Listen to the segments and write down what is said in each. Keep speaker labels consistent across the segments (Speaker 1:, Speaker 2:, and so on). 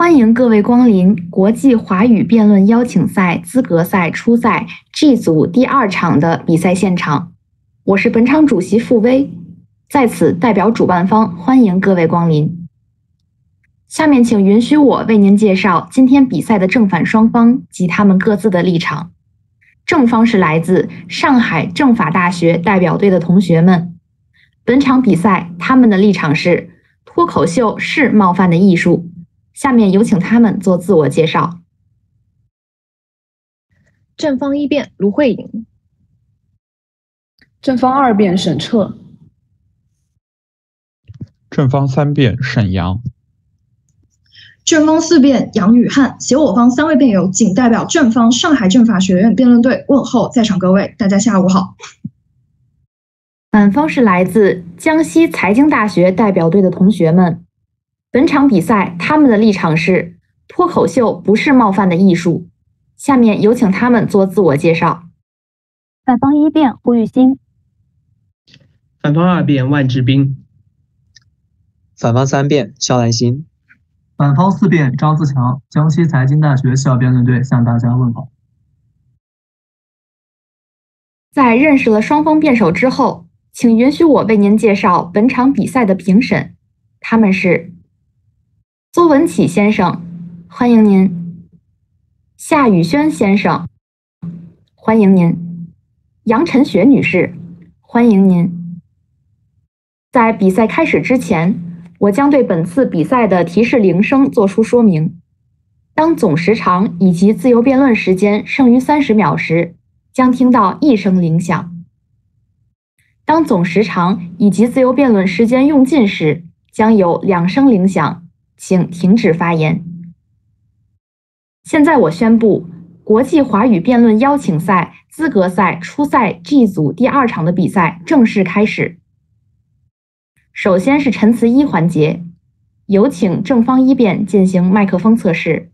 Speaker 1: 欢迎各位光临国际华语辩论邀请赛资格赛初赛 G 组第二场的比赛现场，我是本场主席傅威，在此代表主办方欢迎各位光临。下面请允许我为您介绍今天比赛的正反双方及他们各自的立场。正方是来自上海政法大学代表队的同学们，本场比赛他们的立场是脱口秀是冒犯的艺术。下面有请他们做自我介绍。
Speaker 2: 正方一辩卢慧颖，
Speaker 3: 正方二辩沈彻，
Speaker 4: 正方三辩沈阳，
Speaker 5: 正方四辩杨宇汉。携我方三位辩友仅代表正方上海政法学院辩论队问候在场各位，大家下午好。
Speaker 1: 反方是来自江西财经大学代表队的同学们。本场比赛，他们的立场是脱口秀不是冒犯的艺术。下面有请他们做自我介绍。
Speaker 6: 反方一辩胡雨欣，
Speaker 7: 反方二辩万志斌，
Speaker 8: 反方三辩肖兰新，
Speaker 9: 反方四辩张自强。江西财经大学校辩论队向大家问好。
Speaker 1: 在认识了双方辩手之后，请允许我为您介绍本场比赛的评审，他们是。邹文启先生，欢迎您；夏宇轩先生，欢迎您；杨晨雪女士，欢迎您。在比赛开始之前，我将对本次比赛的提示铃声作出说明。当总时长以及自由辩论时间剩余三十秒时，将听到一声铃响；当总时长以及自由辩论时间用尽时，将有两声铃响。请停止发言。现在我宣布，国际华语辩论邀请赛资格赛初赛 G 组第二场的比赛正式开始。首先是陈词一环节，有请正方一辩进行麦克风测试。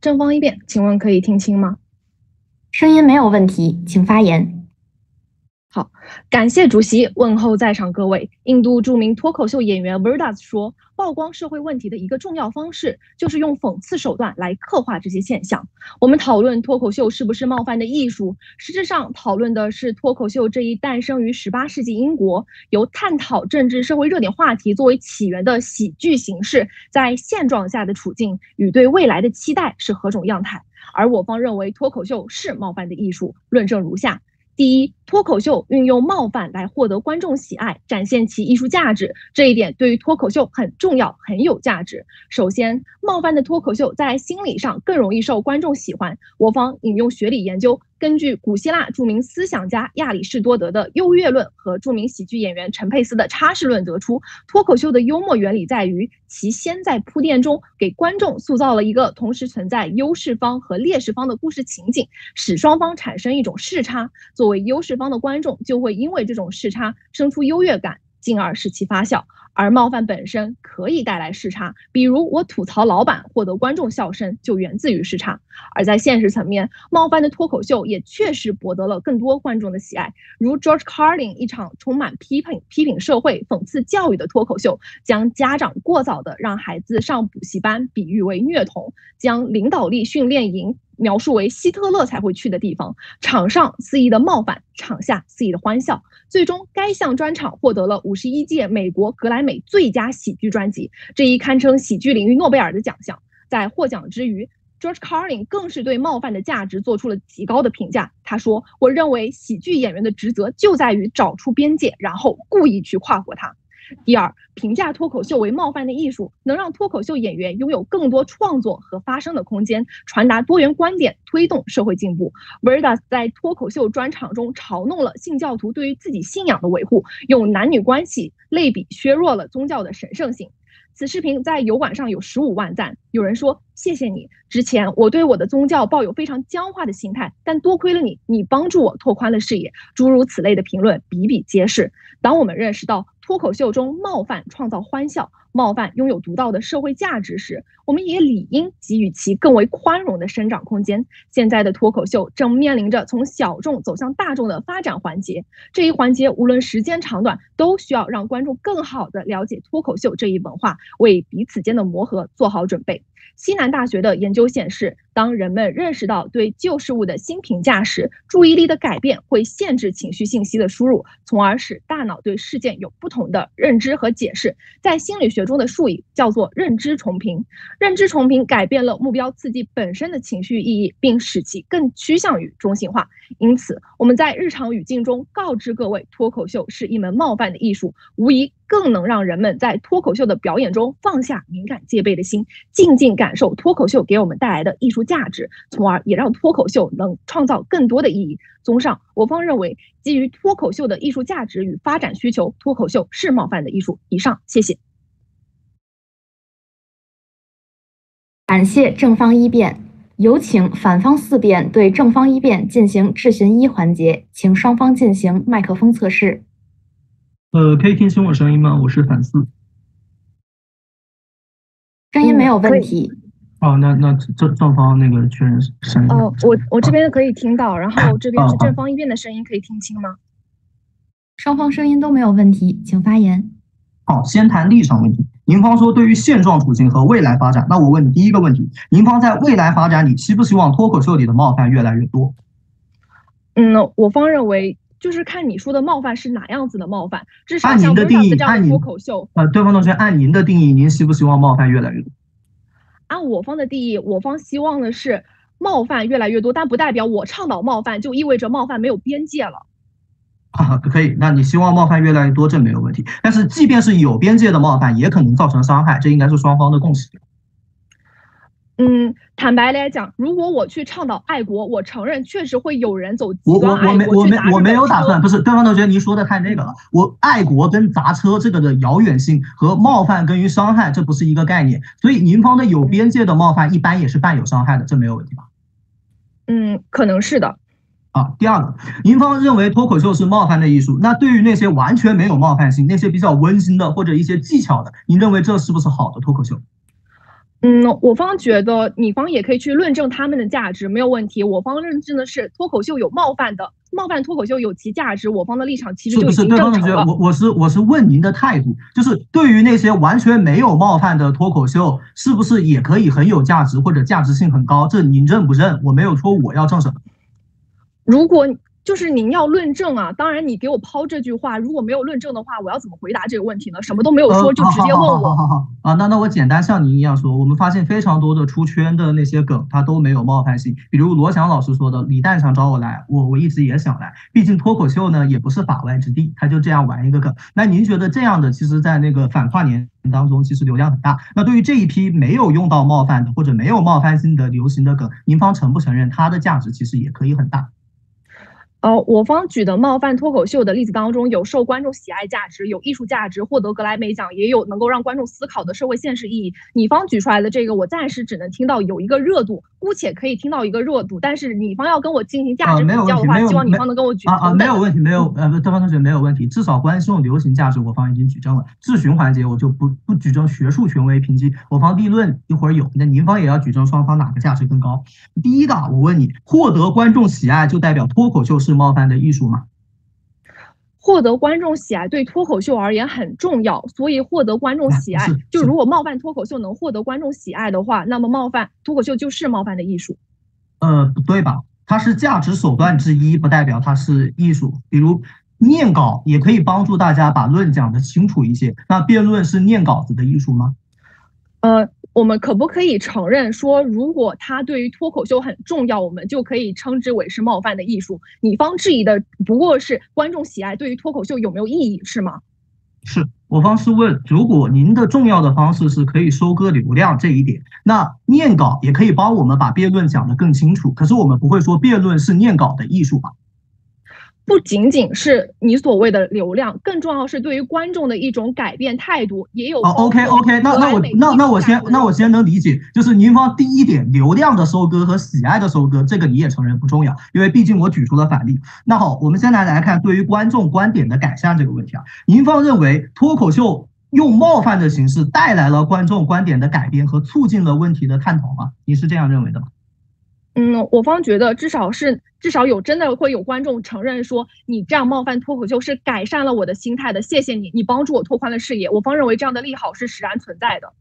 Speaker 2: 正方一辩，请问可以听清吗？
Speaker 1: 声音没有问题，请发言。
Speaker 2: 好，感谢主席问候在场各位。印度著名脱口秀演员 Verdas 说，曝光社会问题的一个重要方式就是用讽刺手段来刻画这些现象。我们讨论脱口秀是不是冒犯的艺术，实质上讨论的是脱口秀这一诞生于十八世纪英国，由探讨政治社会热点话题作为起源的喜剧形式，在现状下的处境与对未来的期待是何种样态。而我方认为脱口秀是冒犯的艺术，论证如下。第一，脱口秀运用冒犯来获得观众喜爱，展现其艺术价值，这一点对于脱口秀很重要，很有价值。首先，冒犯的脱口秀在心理上更容易受观众喜欢。我方引用学理研究。根据古希腊著名思想家亚里士多德的优越论和著名喜剧演员陈佩斯的差事论得出，脱口秀的幽默原理在于其先在铺垫中给观众塑造了一个同时存在优势方和劣势方的故事情景，使双方产生一种视差。作为优势方的观众就会因为这种视差生出优越感，进而使其发酵。而冒犯本身可以带来视差，比如我吐槽老板获得观众笑声就源自于视差。而在现实层面，冒犯的脱口秀也确实博得了更多观众的喜爱，如 George Carlin 一场充满批评、批评社会、讽刺教育的脱口秀，将家长过早的让孩子上补习班比喻为虐童，将领导力训练营。描述为希特勒才会去的地方，场上肆意的冒犯，场下肆意的欢笑。最终，该项专场获得了五十一届美国格莱美最佳喜剧专辑，这一堪称喜剧领域诺贝尔的奖项。在获奖之余，George Carlin 更是对冒犯的价值做出了极高的评价。他说：“我认为喜剧演员的职责就在于找出边界，然后故意去跨过它。”第二，评价脱口秀为冒犯的艺术，能让脱口秀演员拥有更多创作和发声的空间，传达多元观点，推动社会进步。Verdas 在脱口秀专场中嘲弄了信教徒对于自己信仰的维护，用男女关系类比削弱了宗教的神圣性。此视频在油管上有十五万赞。有人说：“谢谢你，之前我对我的宗教抱有非常僵化的心态，但多亏了你，你帮助我拓宽了视野。”诸如此类的评论比比皆是。当我们认识到，脱口秀中冒犯创造欢笑，冒犯拥有独到的社会价值时，我们也理应给予其更为宽容的生长空间。现在的脱口秀正面临着从小众走向大众的发展环节，这一环节无论时间长短，都需要让观众更好地了解脱口秀这一文化，为彼此间的磨合做好准备。西南大学的研究显示，当人们认识到对旧事物的新评价时，注意力的改变会限制情绪信息的输入，从而使大脑对事件有不同的认知和解释。在心理学中的术语叫做认知重评。认知重评改变了目标刺激本身的情绪意义，并使其更趋向于中性化。因此，我们在日常语境中告知各位，脱口秀是一门冒犯的艺术，无疑更能让人们在脱口秀的表演中放下敏感戒备的心，静静感受脱口秀给我们带来的艺术价值，从而也让脱口秀能创造更多的意义。综上，我方认为，基于脱口秀的艺术价值与发展需求，脱口秀是冒犯的艺术。以上，谢谢。
Speaker 1: 感谢正方一辩。有请反方四辩对正方一辩进行质询一环节，请双方进行麦克风测试。
Speaker 9: 呃，可以听清我声音吗？我是反四。
Speaker 1: 声音没有问题。
Speaker 9: 哦，那那正正方那个确认声音。
Speaker 2: 哦，我我这边可以听到，然后这边是正方一辩的声音，可以听清吗？
Speaker 1: 双方声音都没有问题，请发言。
Speaker 3: 好，先谈立场问题。您方说对于现状处境和未来发展，那我问你第一个问题：您方在未来发展里，希不希望脱口秀里的冒犯越来越多？
Speaker 2: 嗯，我方认为就是看你说的冒犯是哪样子的冒犯。至少
Speaker 3: 按您的定义，
Speaker 2: 按脱口秀，
Speaker 3: 呃，对方同学，按您的定义，您希不希望冒犯越来越多？
Speaker 2: 按我方的定义，我方希望的是冒犯越来越多，但不代表我倡导冒犯就意味着冒犯没有边界了。
Speaker 3: 啊，可以。那你希望冒犯越来越多，这没有问题。但是，即便是有边界的冒犯，也可能造成伤害，这应该是双方的共识。
Speaker 2: 嗯，坦白来讲，如果我去倡导爱国，我承认确实会有人走极
Speaker 3: 端爱国。我我没我没我没有打算，不是对方同学，您说的太那个了。我爱国跟砸车这个的遥远性和冒犯跟于伤害，这不是一个概念。所以，您方的有边界的冒犯，一般也是伴有伤害的，这没有问题吧？
Speaker 2: 嗯，可能是的。
Speaker 3: 啊，第二个，您方认为脱口秀是冒犯的艺术，那对于那些完全没有冒犯性、那些比较温馨的或者一些技巧的，您认为这是不是好的脱口秀？
Speaker 2: 嗯，我方觉得你方也可以去论证他们的价值，没有问题。我方认证的是脱口秀有冒犯的，冒犯脱口秀有其价值。我方的立场其实就已经正常了。
Speaker 3: 我我是我是问您的态度，就是对于那些完全没有冒犯的脱口秀，是不是也可以很有价值或者价值性很高？这您认不认？我没有说，我要证什么？
Speaker 2: 如果就是您要论证啊，当然你给我抛这句话，如果没有论证的话，我要怎么回答这个问题呢？什么都没有说就直接问我。
Speaker 3: 好好好啊，那那我简单像您一样说，我们发现非常多的出圈的那些梗，它都没有冒犯性。比如罗翔老师说的，李诞想找我来，我我一直也想来，毕竟脱口秀呢也不是法外之地，他就这样玩一个梗。那您觉得这样的，其实在那个反跨年当中，其实流量很大。那对于这一批没有用到冒犯的或者没有冒犯性的流行的梗，您方承不承认它的价值其实也可以很大？
Speaker 2: 呃，我方举的冒犯脱口秀的例子当中，有受观众喜爱价值，有艺术价值，获得格莱美奖，也有能够让观众思考的社会现实意义。你方举出来的这个，我暂时只能听到有一个热度，姑且可以听到一个热度。但是你方要跟我进行价值比较的话，希望你方能跟我举。
Speaker 3: 啊啊，没有问题，没有呃，对方同学没有问题，至少观众流行价值，我方已经举证了。质询环节我就不不举证学术权威评级，我方立论一会儿有，那您方也要举证双方哪个价值更高。第一个，我问你，获得观众喜爱就代表脱口秀是冒犯的艺术吗？
Speaker 2: 获得观众喜爱对脱口秀而言很重要，所以获得观众喜爱，就如果冒犯脱口秀能获得观众喜爱的话，那么冒犯脱口秀就是冒犯的艺术。
Speaker 3: 呃，不对吧？它是价值手段之一，不代表它是艺术。比如念稿也可以帮助大家把论讲得清楚一些。那辩论是念稿子的艺术吗？
Speaker 2: 呃。我们可不可以承认说，如果它对于脱口秀很重要，我们就可以称之为是冒犯的艺术？你方质疑的不过是观众喜爱对于脱口秀有没有意义，是吗？
Speaker 3: 是我方是问，如果您的重要的方式是可以收割流量这一点，那念稿也可以帮我们把辩论讲得更清楚。可是我们不会说辩论是念稿的艺术吧？
Speaker 2: 不仅仅是你所谓的流量，更重要是对于观众的一种改变态度，也有。
Speaker 3: 哦，OK OK，那那我那那我先那我先能理解，就是您方第一点流量的收割和喜爱的收割，这个你也承认不重要，因为毕竟我举出了反例。那好，我们先来来看对于观众观点的改善这个问题啊，您方认为脱口秀。用冒犯的形式带来了观众观点的改变和促进了问题的探讨吗？你是这样认为的吗？
Speaker 2: 嗯，我方觉得至少是至少有真的会有观众承认说你这样冒犯脱口秀是改善了我的心态的，谢谢你，你帮助我拓宽了视野。我方认为这样的利好是实然存在的。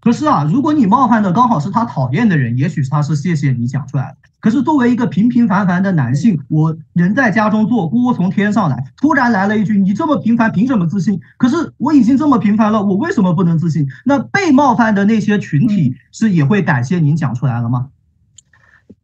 Speaker 3: 可是啊，如果你冒犯的刚好是他讨厌的人，也许他是谢谢你讲出来的。可是作为一个平平凡凡的男性，我人在家中坐，锅从天上来，突然来了一句你这么平凡，凭什么自信？可是我已经这么平凡了，我为什么不能自信？那被冒犯的那些群体是也会感谢您讲出来了吗？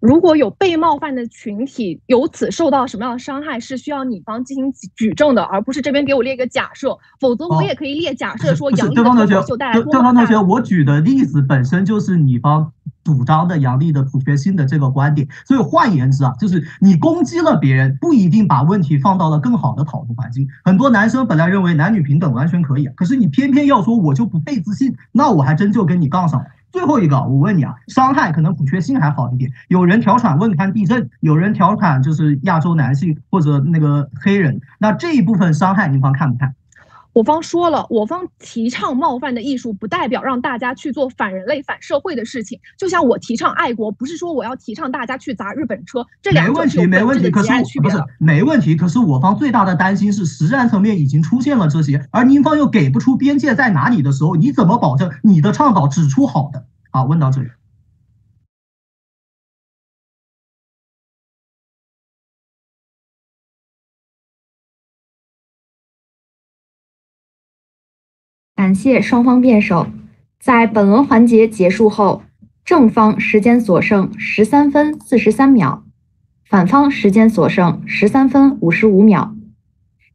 Speaker 2: 如果有被冒犯的群体由此受到什么样的伤害，是需要你方进行举证的，而不是这边给我列一个假设，否则我也可以列假设说杨丽的脱口秀带来
Speaker 3: 对方同学，我举的例子本身就是你方主张的杨丽的普学性的这个观点，所以换言之啊，就是你攻击了别人，不一定把问题放到了更好的讨论环境。很多男生本来认为男女平等完全可以，可是你偏偏要说我就不被自信，那我还真就跟你杠上了。最后一个，我问你啊，伤害可能补缺性还好一点。有人调侃汶川地震，有人调侃就是亚洲男性或者那个黑人，那这一部分伤害，你方看不看？
Speaker 2: 我方说了，我方提倡冒犯的艺术，不代表让大家去做反人类、反社会的事情。就像我提倡爱国，不是说我要提倡大家去砸日本车。这两
Speaker 3: 个问题，没问题。可是不是没问题。可是我方最大的担心是，实战层面已经出现了这些，而您方又给不出边界在哪里的时候，你怎么保证你的倡导只出好的？好，问到这里。
Speaker 1: 感谢双方辩手。在本轮环节结束后，正方时间所剩十三分四十三秒，反方时间所剩十三分五十五秒。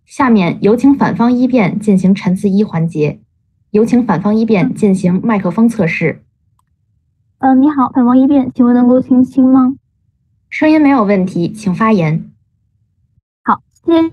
Speaker 1: 下面有请反方一辩进行陈词一环节。有请反方一辩进行麦克风测试。
Speaker 6: 嗯，你好，反方一辩，请问能够听清吗？
Speaker 1: 声音没有问题，请发言。
Speaker 6: 好，谢谢。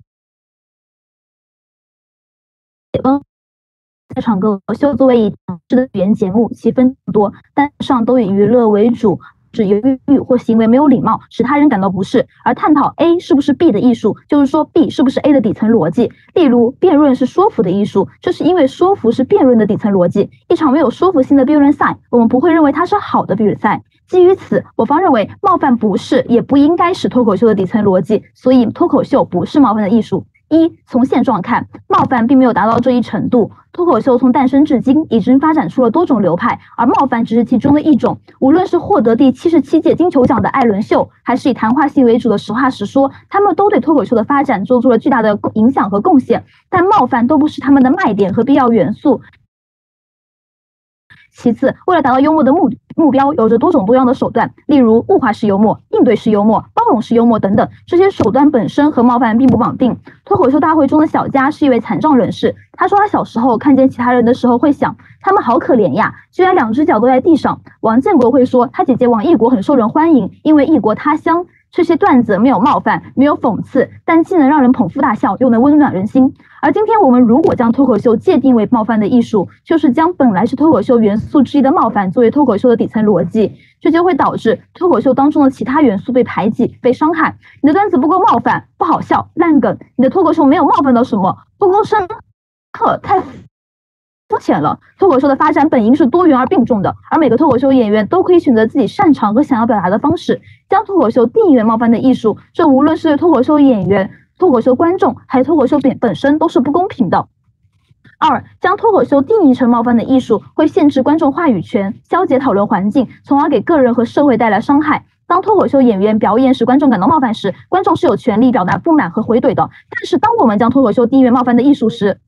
Speaker 6: 在场歌秀作为以讲师的语言节目，其分多，但上都以娱乐为主。指由于或行为没有礼貌，使他人感到不适，而探讨 A 是不是 B 的艺术，就是说 B 是不是 A 的底层逻辑。例如，辩论是说服的艺术，就是因为说服是辩论的底层逻辑。一场没有说服性的辩论赛，我们不会认为它是好的比赛。基于此，我方认为冒犯不是，也不应该是脱口秀的底层逻辑，所以脱口秀不是冒犯的艺术。一从现状看，冒犯并没有达到这一程度。脱口秀从诞生至今，已经发展出了多种流派，而冒犯只是其中的一种。无论是获得第七十七届金球奖的艾伦秀，还是以谈话性为主的实话实说，他们都对脱口秀的发展做出了巨大的影响和贡献。但冒犯都不是他们的卖点和必要元素。其次，为了达到幽默的目目标，有着多种多样的手段，例如物化式幽默、应对式幽默、包容式幽默等等。这些手段本身和冒犯并不绑定。脱口秀大会中的小佳是一位残障人士，他说他小时候看见其他人的时候会想，他们好可怜呀，居然两只脚都在地上。王建国会说，他姐姐王异国很受人欢迎，因为异国他乡。这些段子没有冒犯，没有讽刺，但既能让人捧腹大笑，又能温暖人心。而今天我们如果将脱口秀界定为冒犯的艺术，就是将本来是脱口秀元素之一的冒犯作为脱口秀的底层逻辑，这就会导致脱口秀当中的其他元素被排挤、被伤害。你的段子不够冒犯，不好笑，烂梗；你的脱口秀没有冒犯到什么，不够深刻，太。肤浅了。脱口秀的发展本应是多元而并重的，而每个脱口秀演员都可以选择自己擅长和想要表达的方式。将脱口秀定义为冒犯的艺术，这无论是对脱口秀演员、脱口秀观众，还是脱口秀本本身，都是不公平的。二，将脱口秀定义成冒犯的艺术，会限制观众话语权，消解讨论环境，从而给个人和社会带来伤害。当脱口秀演员表演使观众感到冒犯时，观众是有权利表达不满和回怼的。但是，当我们将脱口秀定义为冒犯的艺术时，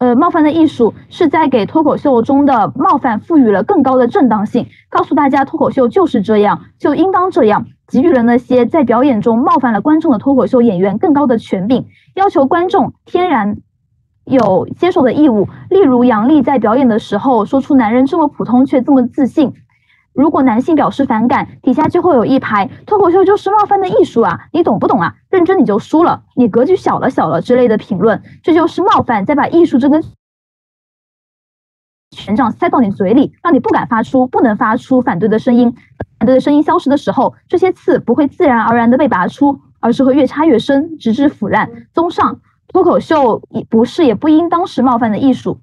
Speaker 6: 呃，冒犯的艺术是在给脱口秀中的冒犯赋予了更高的正当性，告诉大家脱口秀就是这样，就应当这样，给予了那些在表演中冒犯了观众的脱口秀演员更高的权柄，要求观众天然有接受的义务。例如，杨笠在表演的时候说出“男人这么普通却这么自信”。如果男性表示反感，底下就会有一排脱口秀就是冒犯的艺术啊，你懂不懂啊？认真你就输了，你格局小了小了之类的评论，这就是冒犯，再把艺术这根权杖塞到你嘴里，让你不敢发出，不能发出反对的声音。反对的声音消失的时候，这些刺不会自然而然的被拔出，而是会越插越深，直至腐烂。综上，脱口秀也不是也不应当是冒犯的艺术。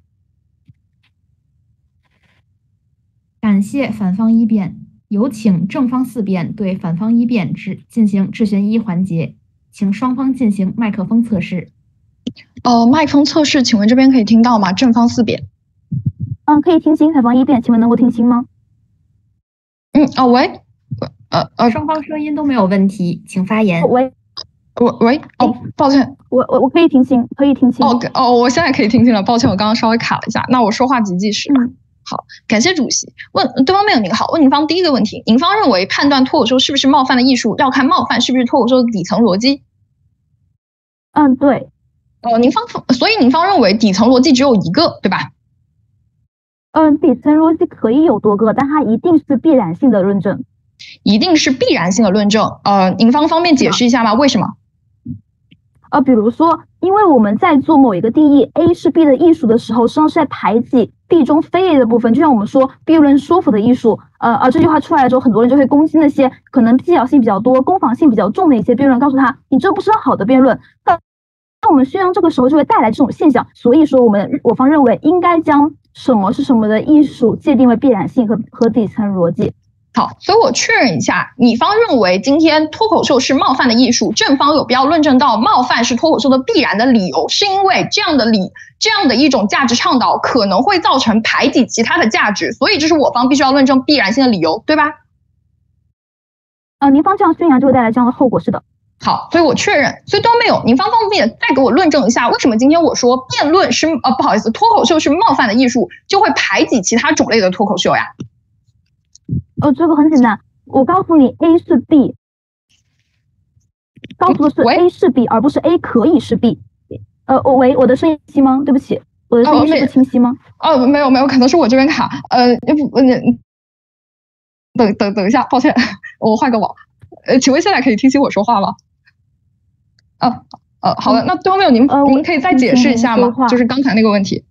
Speaker 1: 感谢反方一辩，有请正方四辩对反方一辩质进行质询一环节，请双方进行麦克风测试。
Speaker 5: 呃，麦克风测试，请问这边可以听到吗？正方四辩。
Speaker 6: 嗯，可以听清。反方一辩，请问能够听清吗？
Speaker 5: 嗯，哦，喂，呃呃，
Speaker 1: 双方声音都没有问题，请发言。
Speaker 6: 喂，
Speaker 5: 喂喂，哦，抱歉，
Speaker 6: 我我我可以听清，可以听清。
Speaker 5: 哦哦，我现在可以听清了，抱歉，我刚刚稍微卡了一下。那我说话即计时。
Speaker 6: 嗯，
Speaker 5: 好，感谢主席。问对方辩友您好，问您方第一个问题，您方认为判断脱口秀是不是冒犯的艺术，要看冒犯是不是脱口秀的底层逻辑？
Speaker 6: 嗯，对。
Speaker 5: 哦，您方所以您方认为底层逻辑只有一个，对吧？
Speaker 6: 嗯，底层逻辑可以有多个，但它一定是必然性的论证。
Speaker 5: 一定是必然性的论证。呃，您方方便解释一下吗？为什么？
Speaker 6: 呃，比如说，因为我们在做某一个定义 A 是 B 的艺术的时候，实际上是在排挤 B 中非 A 的部分。就像我们说辩论说服的艺术，呃，而这句话出来之后，很多人就会攻击那些可能技巧性比较多、攻防性比较重的一些辩论，告诉他你这不是好的辩论。那我们宣扬这个时候就会带来这种现象，所以说我们我方认为应该将什么是什么的艺术界定为必然性和和底层逻辑。
Speaker 5: 好，所以我确认一下，你方认为今天脱口秀是冒犯的艺术，正方有必要论证到冒犯是脱口秀的必然的理由，是因为这样的理这样的一种价值倡导可能会造成排挤其他的价值，所以这是我方必须要论证必然性的理由，对吧？
Speaker 6: 啊，您方这样宣扬就会带来这样的后果，是的。
Speaker 5: 好，所以我确认，所以都没有。您方方不便再给我论证一下，为什么今天我说辩论是呃不好意思，脱口秀是冒犯的艺术，就会排挤其他种类的脱口秀呀？
Speaker 6: 呃，这个很简单，我告诉你，A 是 B，告诉的是 A 是 B，而不是 A 可以是 B。呃，我喂，我的声音清晰吗？对不起，我的声音是不清晰吗？
Speaker 5: 哦，没有没有，可能是我这边卡。呃，要不你等等等一下，抱歉，我换个网。呃，请问现在可以听清我说话吗？啊，呃，好的，那对方没有，您您可以再解释一下吗？就是刚才那个问题。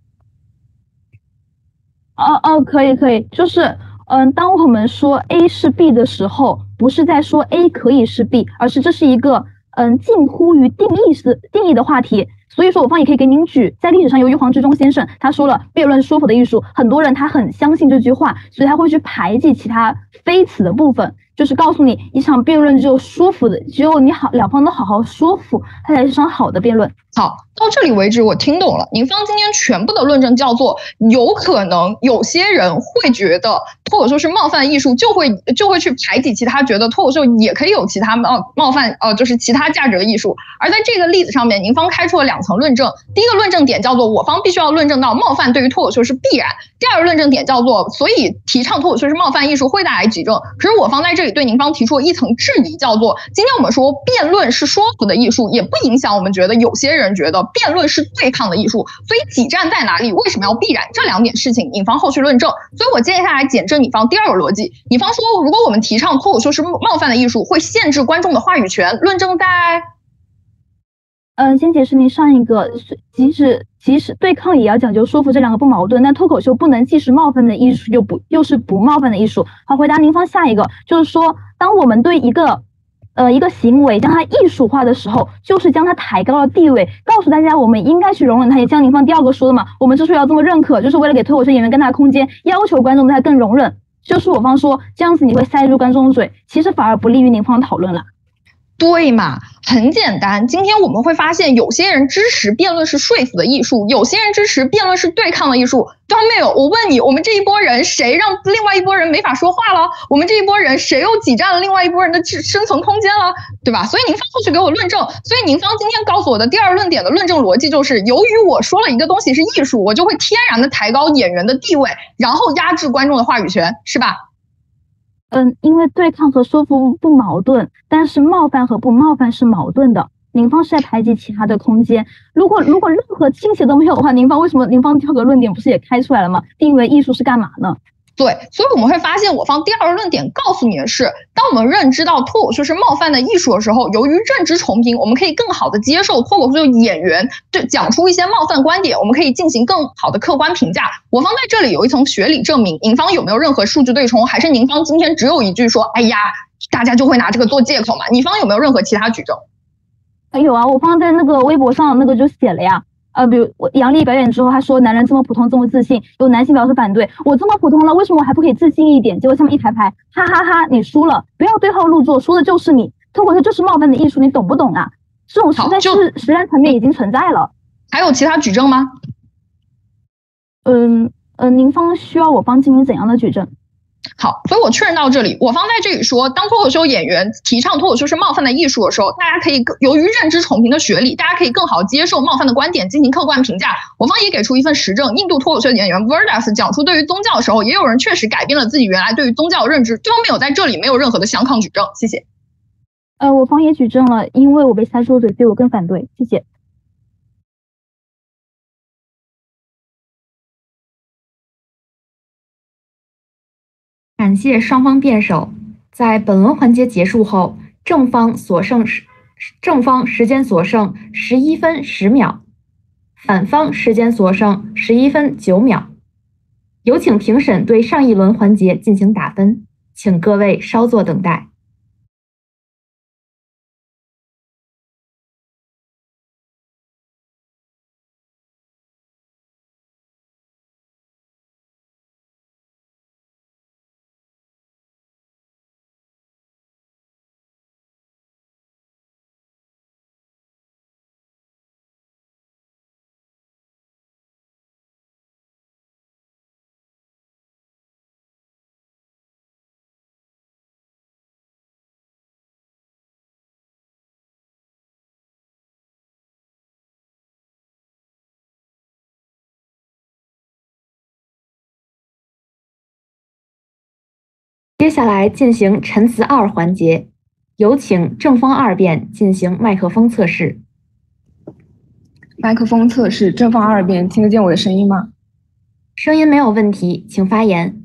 Speaker 6: 哦哦，可以可以，就是，嗯，当我们说 A 是 B 的时候，不是在说 A 可以是 B，而是这是一个，嗯，近乎于定义是定义的话题。所以说，我方也可以给您举，在历史上，由于黄志忠先生他说了辩论说服的艺术，很多人他很相信这句话，所以他会去排挤其他非此的部分。就是告诉你，一场辩论只有说服的，只有你好两方都好好说服，它才是一场好的辩论。
Speaker 5: 好，到这里为止我听懂了。您方今天全部的论证叫做，有可能有些人会觉得脱口秀是冒犯艺术，就会就会去排挤其他，觉得脱口秀也可以有其他冒冒犯，呃，就是其他价值的艺术。而在这个例子上面，您方开出了两层论证，第一个论证点叫做我方必须要论证到冒犯对于脱口秀是必然，第二个论证点叫做所以提倡脱口秀是冒犯艺术会带来举证。可是我方在这对您方提出了一层质疑，叫做今天我们说辩论是说服的艺术，也不影响我们觉得有些人觉得辩论是对抗的艺术。所以挤占在哪里？为什么要必然？这两点事情，引方后续论证。所以我接下来简证你方第二个逻辑。你方说，如果我们提倡脱口秀是冒犯的艺术，会限制观众的话语权。论证在。
Speaker 6: 嗯，先解释您上一个，即使即使对抗也要讲究说服，这两个不矛盾。但脱口秀不能既是冒犯的艺术，又不又是不冒犯的艺术。好，回答您方下一个，就是说，当我们对一个呃一个行为将它艺术化的时候，就是将它抬高了地位，告诉大家我们应该去容忍它。也像您方第二个说的嘛，我们之所以要这么认可，就是为了给脱口秀演员更大的空间，要求观众对他更容忍。就是我方说这样子你会塞住观众的嘴，其实反而不利于您方讨论了。
Speaker 5: 对嘛，很简单。今天我们会发现，有些人支持辩论是说服的艺术，有些人支持辩论是对抗的艺术。张没有，我问你，我们这一波人谁让另外一波人没法说话了？我们这一波人谁又挤占了另外一波人的生存空间了？对吧？所以您方后续给我论证。所以您方今天告诉我的第二论点的论证逻辑就是，由于我说了一个东西是艺术，我就会天然的抬高演员的地位，然后压制观众的话语权，是吧？
Speaker 6: 嗯，因为对抗和说服不矛盾，但是冒犯和不冒犯是矛盾的。您方是在排挤其他的空间。如果如果任何倾斜都没有的话，您方为什么您方第二个论点不是也开出来了吗？定义为艺术是干嘛呢？
Speaker 5: 对，所以我们会发现，我方第二个论点告诉你的是，当我们认知到脱口秀是冒犯的艺术的时候，由于认知重评，我们可以更好的接受脱口秀演员对讲出一些冒犯观点，我们可以进行更好的客观评价。我方在这里有一层学理证明，您方有没有任何数据对冲？还是您方今天只有一句说，哎呀，大家就会拿这个做借口嘛？你方有没有任何其他举证？
Speaker 6: 还有啊，我方在那个微博上那个就写了呀。呃，比如我杨笠表演之后，他说男人这么普通，这么自信，有男性表示反对，我这么普通了，为什么我还不可以自信一点？结果下面一排排，哈哈哈，你输了，不要对号入座，输的就是你，脱口秀就是冒犯的艺术，你懂不懂啊？这种实在是实战层面已经存在了。
Speaker 5: 还有其他举证吗？
Speaker 6: 嗯呃，您方需要我方进行怎样的举证？
Speaker 5: 好，所以我确认到这里。我方在这里说，当脱口秀演员提倡脱口秀是冒犯的艺术的时候，大家可以更由于认知重评的学历，大家可以更好接受冒犯的观点，进行客观评价。我方也给出一份实证：印度脱口秀演员 Verdas 讲出对于宗教的时候，也有人确实改变了自己原来对于宗教的认知。对方没有在这里没有任何的相抗举证。谢谢。
Speaker 6: 呃，我方也举证了，因为我被塞住嘴，所以我更反对。谢谢。
Speaker 1: 谢双方辩手。在本轮环节结束后，正方所剩时正方时间所剩十一分十秒，反方时间所剩十一分九秒。有请评审对上一轮环节进行打分，请各位稍作等待。接下来进行陈词二环节，有请正方二辩进行麦克风测试。
Speaker 10: 麦克风测试，正方二辩听得见我的声音吗？
Speaker 1: 声音没有问题，请发言。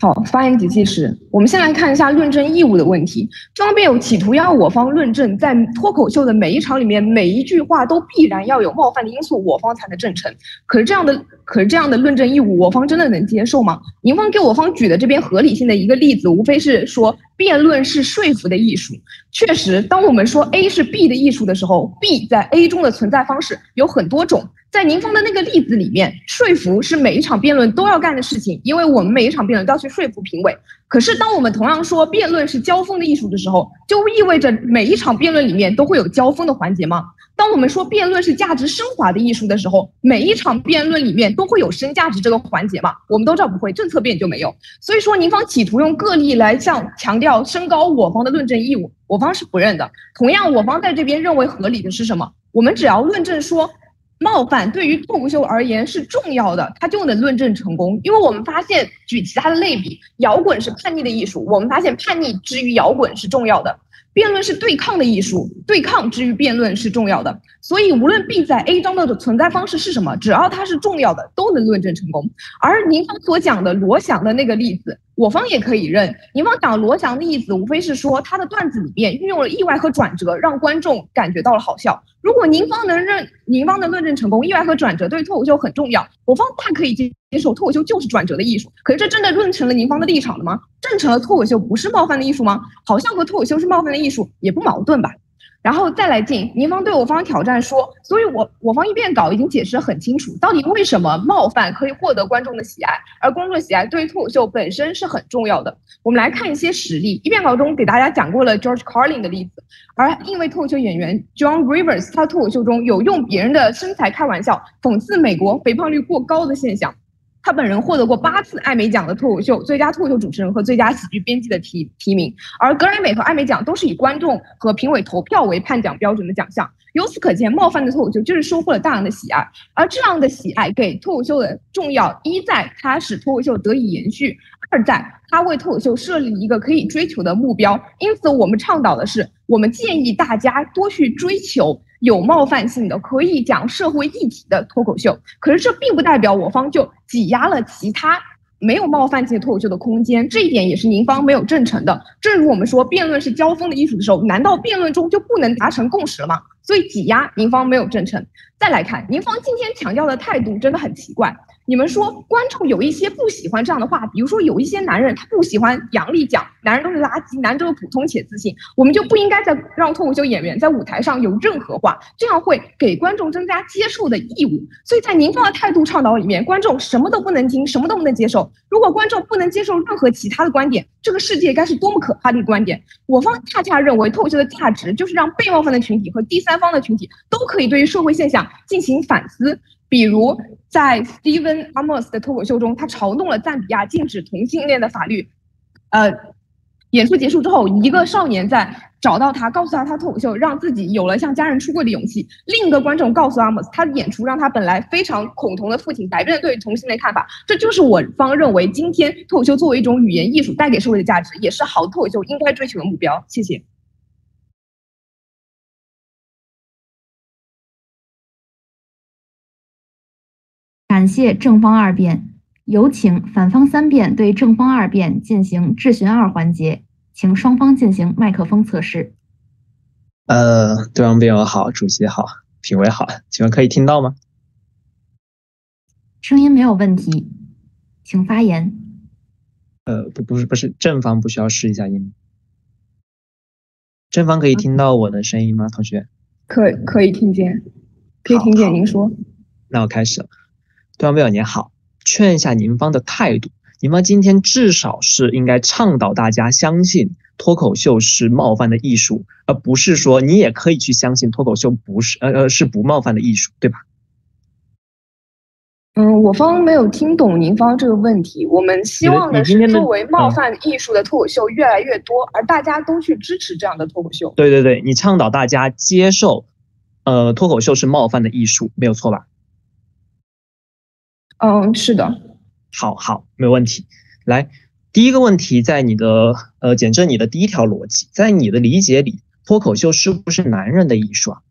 Speaker 10: 好，发言及计时。我们先来看一下论证义务的问题。方辩友企图要我方论证，在脱口秀的每一场里面，每一句话都必然要有冒犯的因素，我方才能证成。可是这样的，可是这样的论证义务，我方真的能接受吗？您方给我方举的这边合理性的一个例子，无非是说辩论是说服的艺术。确实，当我们说 A 是 B 的艺术的时候，B 在 A 中的存在方式有很多种。在您方的那个例子里面，说服是每一场辩论都要干的事情，因为我们每一场辩论都要去说服评委。可是，当我们同样说辩论是交锋的艺术的时候，就意味着每一场辩论里面都会有交锋的环节吗？当我们说辩论是价值升华的艺术的时候，每一场辩论里面都会有升价值这个环节吗？我们都知道不会，政策辩就没有。所以说，您方企图用个例来向强调升高我方的论证义务，我方是不认的。同样，我方在这边认为合理的是什么？我们只要论证说。冒犯对于脱口秀而言是重要的，它就能论证成功。因为我们发现，举其他的类比，摇滚是叛逆的艺术，我们发现叛逆之于摇滚是重要的。辩论是对抗的艺术，对抗之于辩论是重要的。所以，无论 B 在 A 中的存在方式是什么，只要它是重要的，都能论证成功。而您方所讲的罗翔的那个例子，我方也可以认。您方讲罗翔的例子，无非是说他的段子里面运用了意外和转折，让观众感觉到了好笑。如果您方能认，您方的论证成功，意外和转折对于脱口秀很重要，我方大可以接接受脱口秀就是转折的艺术。可是这真的论成了您方的立场了吗？证成了脱口秀不是冒犯的艺术吗？好像和脱口秀是冒犯的艺术也不矛盾吧。然后再来进，您方对我方挑战说，所以我我方一辩稿已经解释得很清楚，到底为什么冒犯可以获得观众的喜爱，而观众的喜爱对于脱口秀本身是很重要的。我们来看一些实例，一辩稿中给大家讲过了 George Carlin 的例子，而因为脱口秀演员 John Rivers 他脱口秀中有用别人的身材开玩笑，讽刺美国肥胖率过高的现象。他本人获得过八次艾美奖的脱口秀最佳脱口秀主持人和最佳喜剧编辑的提提名，而格莱美和艾美奖都是以观众和评委投票为判奖标准的奖项。由此可见，冒犯的脱口秀就是收获了大量的喜爱，而这样的喜爱给脱口秀的重要，一在它使脱口秀得以延续，二在它为脱口秀设立一个可以追求的目标。因此，我们倡导的是，我们建议大家多去追求。有冒犯性的可以讲社会议题的脱口秀，可是这并不代表我方就挤压了其他没有冒犯性脱口秀的空间，这一点也是您方没有证成的。正如我们说辩论是交锋的艺术的时候，难道辩论中就不能达成共识了吗？所以挤压您方没有证成。再来看您方今天强调的态度真的很奇怪。你们说观众有一些不喜欢这样的话，比如说有一些男人他不喜欢杨笠讲男人都是垃圾，男人都是普通且自信，我们就不应该再让脱口秀演员在舞台上有任何话，这样会给观众增加接受的义务。所以在您方的态度倡导里面，观众什么都不能听，什么都不能接受。如果观众不能接受任何其他的观点，这个世界该是多么可怕的观点！我方恰恰认为脱口秀的价值就是让被冒犯的群体和第三三方的群体都可以对于社会现象进行反思。比如在 Steven Amos 的脱口秀中，他嘲弄了赞比亚禁止同性恋的法律。呃，演出结束之后，一个少年在找到他，告诉他他脱口秀让自己有了向家人出柜的勇气。另一个观众告诉 Amos，他的演出让他本来非常恐同的父亲改变了对同性恋看法。这就是我方认为今天脱口秀作为一种语言艺术带给社会的价值，也是好脱口秀应该追求的目标。谢谢。
Speaker 1: 感谢正方二辩，有请反方三辩对正方二辩进行质询二环节，请双方进行麦克风测试。
Speaker 8: 呃，对方辩友好，主席好，评委好，请问可以听到吗？
Speaker 1: 声音没有问题，请发言。
Speaker 8: 呃，不，不是，不是，正方不需要试一下音。正方可以听到我的声音吗，同学？
Speaker 10: 可可以听见，可以听见，您说。
Speaker 8: 那我开始了。对方辩友您好，劝一下您方的态度。您方今天至少是应该倡导大家相信脱口秀是冒犯的艺术，而不是说你也可以去相信脱口秀不是呃呃是不冒犯的艺术，对吧？
Speaker 10: 嗯，我方没有听懂您方这个问题。我们希望的是作为冒犯艺术的脱口秀越来越多，而大家都去支持这样的脱口秀。
Speaker 8: 对对对，你倡导大家接受，呃，脱口秀是冒犯的艺术，没有错吧？
Speaker 10: 嗯，是的，
Speaker 8: 好好，没有问题。来，第一个问题，在你的呃，简正你的第一条逻辑，在你的理解里，脱口秀是不是男人的艺术啊？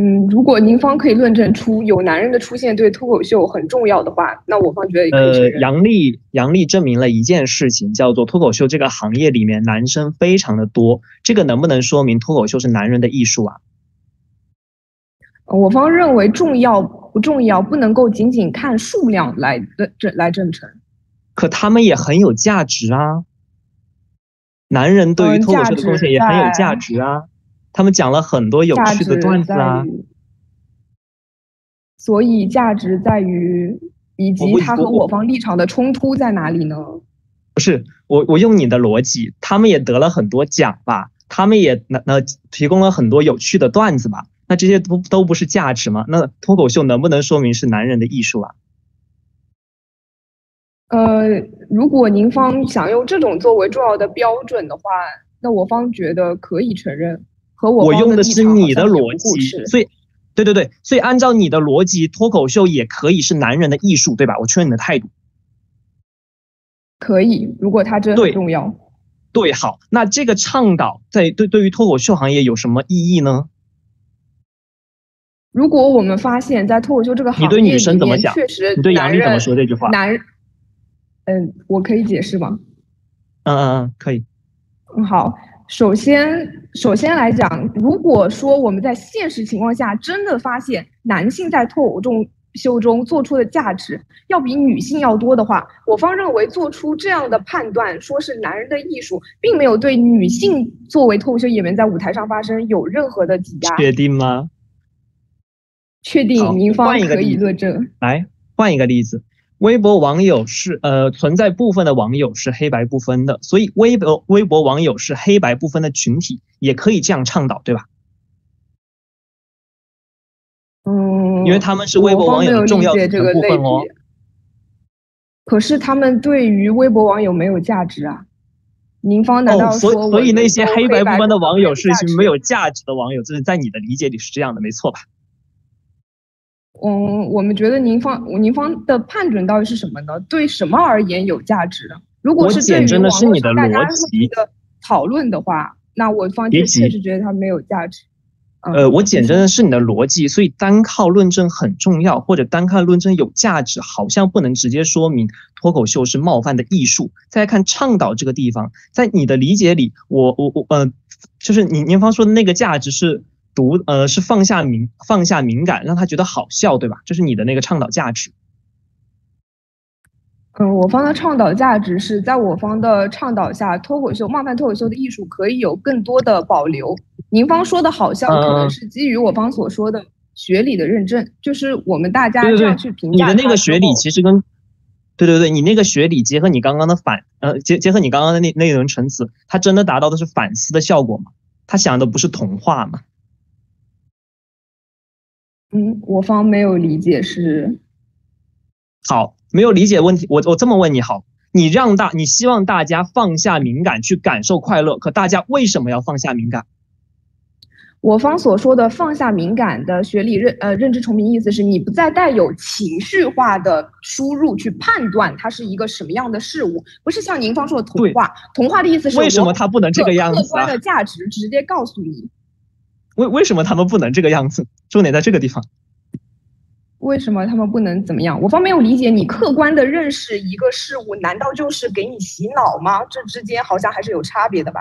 Speaker 10: 嗯，如果您方可以论证出有男人的出现对脱口秀很重要的话，那我方觉得
Speaker 8: 呃，杨丽杨丽证明了一件事情，叫做脱口秀这个行业里面男生非常的多，这个能不能说明脱口秀是男人的艺术啊？
Speaker 10: 我方认为重要不重要，不能够仅仅看数量来的证来证成。
Speaker 8: 可他们也很有价值啊，男人对于脱口秀的贡献也很有价值啊，他们讲了很多有趣的段子啊。
Speaker 10: 所以价值在于，以及他和我方立场的冲突在哪里呢？
Speaker 8: 不是我，我用你的逻辑，他们也得了很多奖吧，他们也那那提供了很多有趣的段子吧。那这些都都不是价值吗？那脱口秀能不能说明是男人的艺术啊？
Speaker 10: 呃，如果您方想用这种作为重要的标准的话，那我方觉得可以承认。和我
Speaker 8: 我用的是你的逻辑，所以，对对对，所以按照你的逻辑，脱口秀也可以是男人的艺术，对吧？我确认你的态度。
Speaker 10: 可以，如果他真的很重要。
Speaker 8: 对，好，那这个倡导在对对于脱口秀行业有什么意义呢？
Speaker 10: 如果我们发现，在脱口秀这个行业
Speaker 8: 里面，
Speaker 10: 确实
Speaker 8: 你对杨笠怎么说这句话？
Speaker 10: 男，嗯，我可以解释吗？
Speaker 8: 嗯嗯嗯，可以。
Speaker 10: 嗯，好。首先，首先来讲，如果说我们在现实情况下真的发现男性在脱口秀中做出的价值要比女性要多的话，我方认为做出这样的判断，说是男人的艺术，并没有对女性作为脱口秀演员在舞台上发声有任何的挤压。
Speaker 8: 确定吗？
Speaker 10: 确定，您方可以论证。
Speaker 8: 来换一个例子，微博网友是呃存在部分的网友是黑白不分的，所以微博微博网友是黑白不分的群体，也可以这样倡导，对吧？
Speaker 10: 嗯，
Speaker 8: 因为他们是微博网友重要的部分哦。
Speaker 10: 可是他们对于微博网友没有价值啊？您方难道说
Speaker 8: 所以那些
Speaker 10: 黑
Speaker 8: 白不分的网友是没有价值的网友？就是在你的理解里是这样的，没错吧？
Speaker 10: 嗯，我们觉得您方您方的判准到底是什么呢？对什么而言有价值？如果是对于网络大家的讨论的话，那我方确实觉得它没有价值。
Speaker 8: 呃，我简真的是你的逻辑，所以单靠论证很重要，或者单靠论证有价值，好像不能直接说明脱口秀是冒犯的艺术。再看倡导这个地方，在你的理解里，我我我呃，就是你您方说的那个价值是独呃是放下敏放下敏感，让他觉得好笑，对吧？这是你的那个倡导价值。
Speaker 10: 嗯，我方的倡导价值是在我方的倡导下，脱口秀冒犯脱口秀的艺术可以有更多的保留。您方说的好笑，可能是基于我方所说的学理的认证，就是我们大家这样去评
Speaker 8: 价。你的那个学理其实跟，对对对，你那个学理结合你刚刚的反呃结结合你刚刚的那那一轮陈词，它真的达到的是反思的效果吗？他想的不是童话吗？
Speaker 10: 嗯，我方没有理解是。
Speaker 8: 好。没有理解问题，我我这么问你好，你让大你希望大家放下敏感去感受快乐，可大家为什么要放下敏感？
Speaker 10: 我方所说的放下敏感的学理认呃认知重名意思是你不再带有情绪化的输入去判断它是一个什么样的事物，不是像您方说的童话，童话的意思是
Speaker 8: 为什么它不能这个样子？
Speaker 10: 客观的价值直接告诉你。
Speaker 8: 为为什么他们不能这个样子？重点在这个地方。
Speaker 10: 为什么他们不能怎么样？我方没有理解，你客观的认识一个事物，难道就是给你洗脑吗？这之间好像还是有差别的吧？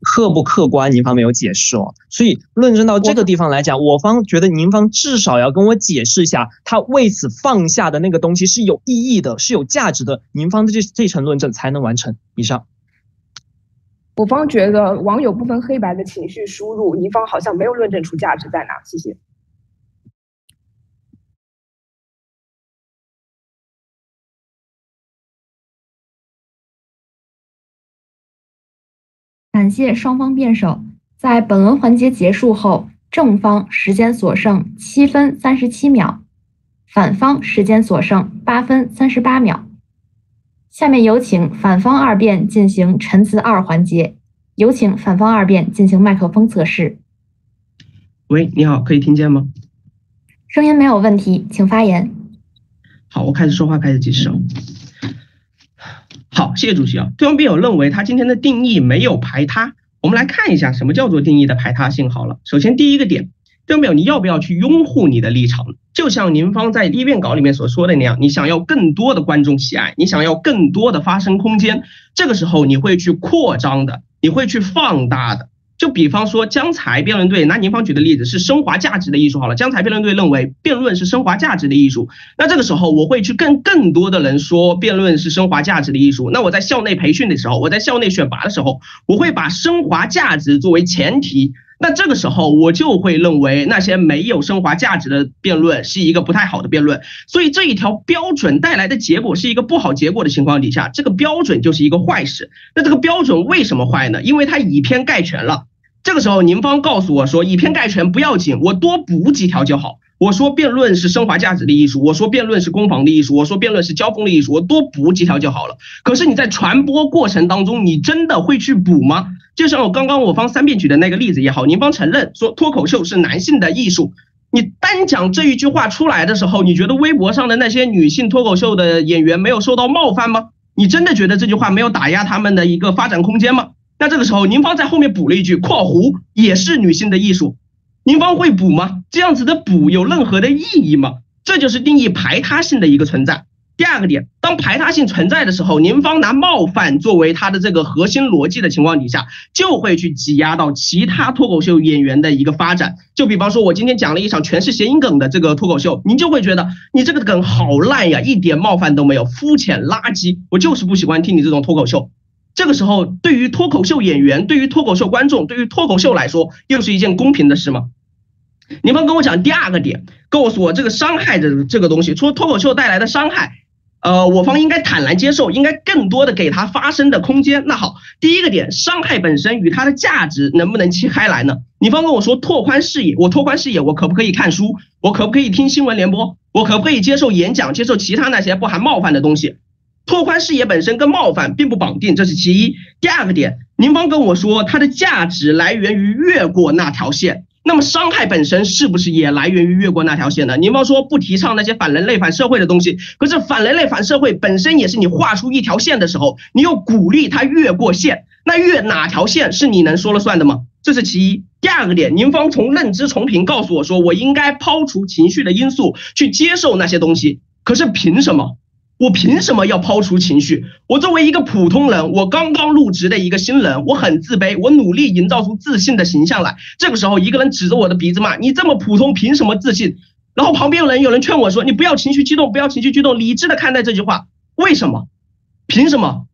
Speaker 8: 客不客观，您方没有解释哦。所以论证到这个地方来讲，我方觉得您方至少要跟我解释一下，他为此放下的那个东西是有意义的，是有价值的。您方的这这层论证才能完成。以上，
Speaker 10: 我方觉得网友不分黑白的情绪输入，您方好像没有论证出价值在哪。谢谢。
Speaker 1: 感谢双方辩手。在本轮环节结束后，正方时间所剩七分三十七秒，反方时间所剩八分三十八秒。下面有请反方二辩进行陈词二环节。有请反方二辩进行麦克风测试。
Speaker 7: 喂，你好，可以听见吗？
Speaker 1: 声音没有问题，请发言。
Speaker 7: 好，我开始说话，开始计时。好，谢谢主席啊。对方辩友认为他今天的定义没有排他，我们来看一下什么叫做定义的排他性。好了，首先第一个点，对方辩友你要不要去拥护你的立场？就像您方在立辩稿里面所说的那样，你想要更多的观众喜爱，你想要更多的发声空间，这个时候你会去扩张的，你会去放大的。就比方说江才辩论队，拿您方举的例子是升华价值的艺术好了。江才辩论队认为辩论是升华价值的艺术，那这个时候我会去跟更多的人说辩论是升华价值的艺术。那我在校内培训的时候，我在校内选拔的时候，我会把升华价值作为前提。那这个时候我就会认为那些没有升华价值的辩论是一个不太好的辩论。所以这一条标准带来的结果是一个不好结果的情况底下，这个标准就是一个坏事。那这个标准为什么坏呢？因为它以偏概全了。这个时候，您方告诉我说以偏概全不要紧，我多补几条就好。我说辩论是升华价值的艺术，我说辩论是攻防的艺术，我说辩论是交锋的艺术，我多补几条就好了。可是你在传播过程当中，你真的会去补吗？就像我刚刚我方三辩举的那个例子也好，您方承认说脱口秀是男性的艺术，你单讲这一句话出来的时候，你觉得微博上的那些女性脱口秀的演员没有受到冒犯吗？你真的觉得这句话没有打压他们的一个发展空间吗？那这个时候，您方在后面补了一句（括弧也是女性的艺术），您方会补吗？这样子的补有任何的意义吗？这就是定义排他性的一个存在。第二个点，当排他性存在的时候，您方拿冒犯作为它的这个核心逻辑的情况底下，就会去挤压到其他脱口秀演员的一个发展。就比方说，我今天讲了一场全是谐音梗的这个脱口秀，您就会觉得你这个梗好烂呀，一点冒犯都没有，肤浅垃圾，我就是不喜欢听你这种脱口秀。这个时候，对于脱口秀演员、对于脱口秀观众、对于脱口秀来说，又是一件公平的事吗？您方跟我讲第二个点，告诉我这个伤害的这个东西，除了脱口秀带来的伤害，呃，我方应该坦然接受，应该更多的给他发声的空间。那好，第一个点，伤害本身与它的价值能不能切开来呢？你方跟我说拓宽视野，我拓宽视野，我可不可以看书？我可不可以听新闻联播？我可不可以接受演讲，接受其他那些不含冒犯的东西？拓宽视野本身跟冒犯并不绑定，这是其一。第二个点，您方跟我说它的价值来源于越过那条线，那么伤害本身是不是也来源于越过那条线呢？您方说不提倡那些反人类、反社会的东西，可是反人类、反社会本身也是你画出一条线的时候，你又鼓励他越过线，那越哪条线是你能说了算的吗？这是其一。第二个点，您方从认知重评告诉我说，我应该抛除情绪的因素去接受那些东西，可是凭什么？我凭什么要抛除情绪？我作为一个普通人，我刚刚入职的一个新人，我很自卑，我努力营造出自信的形象来。这个时候，一个人指着我的鼻子骂：“你这么普通，凭什么自信？”然后旁边有人有人劝我说：“你不要情绪激动，不要情绪激动，理智的看待这句话。为什么？凭什么？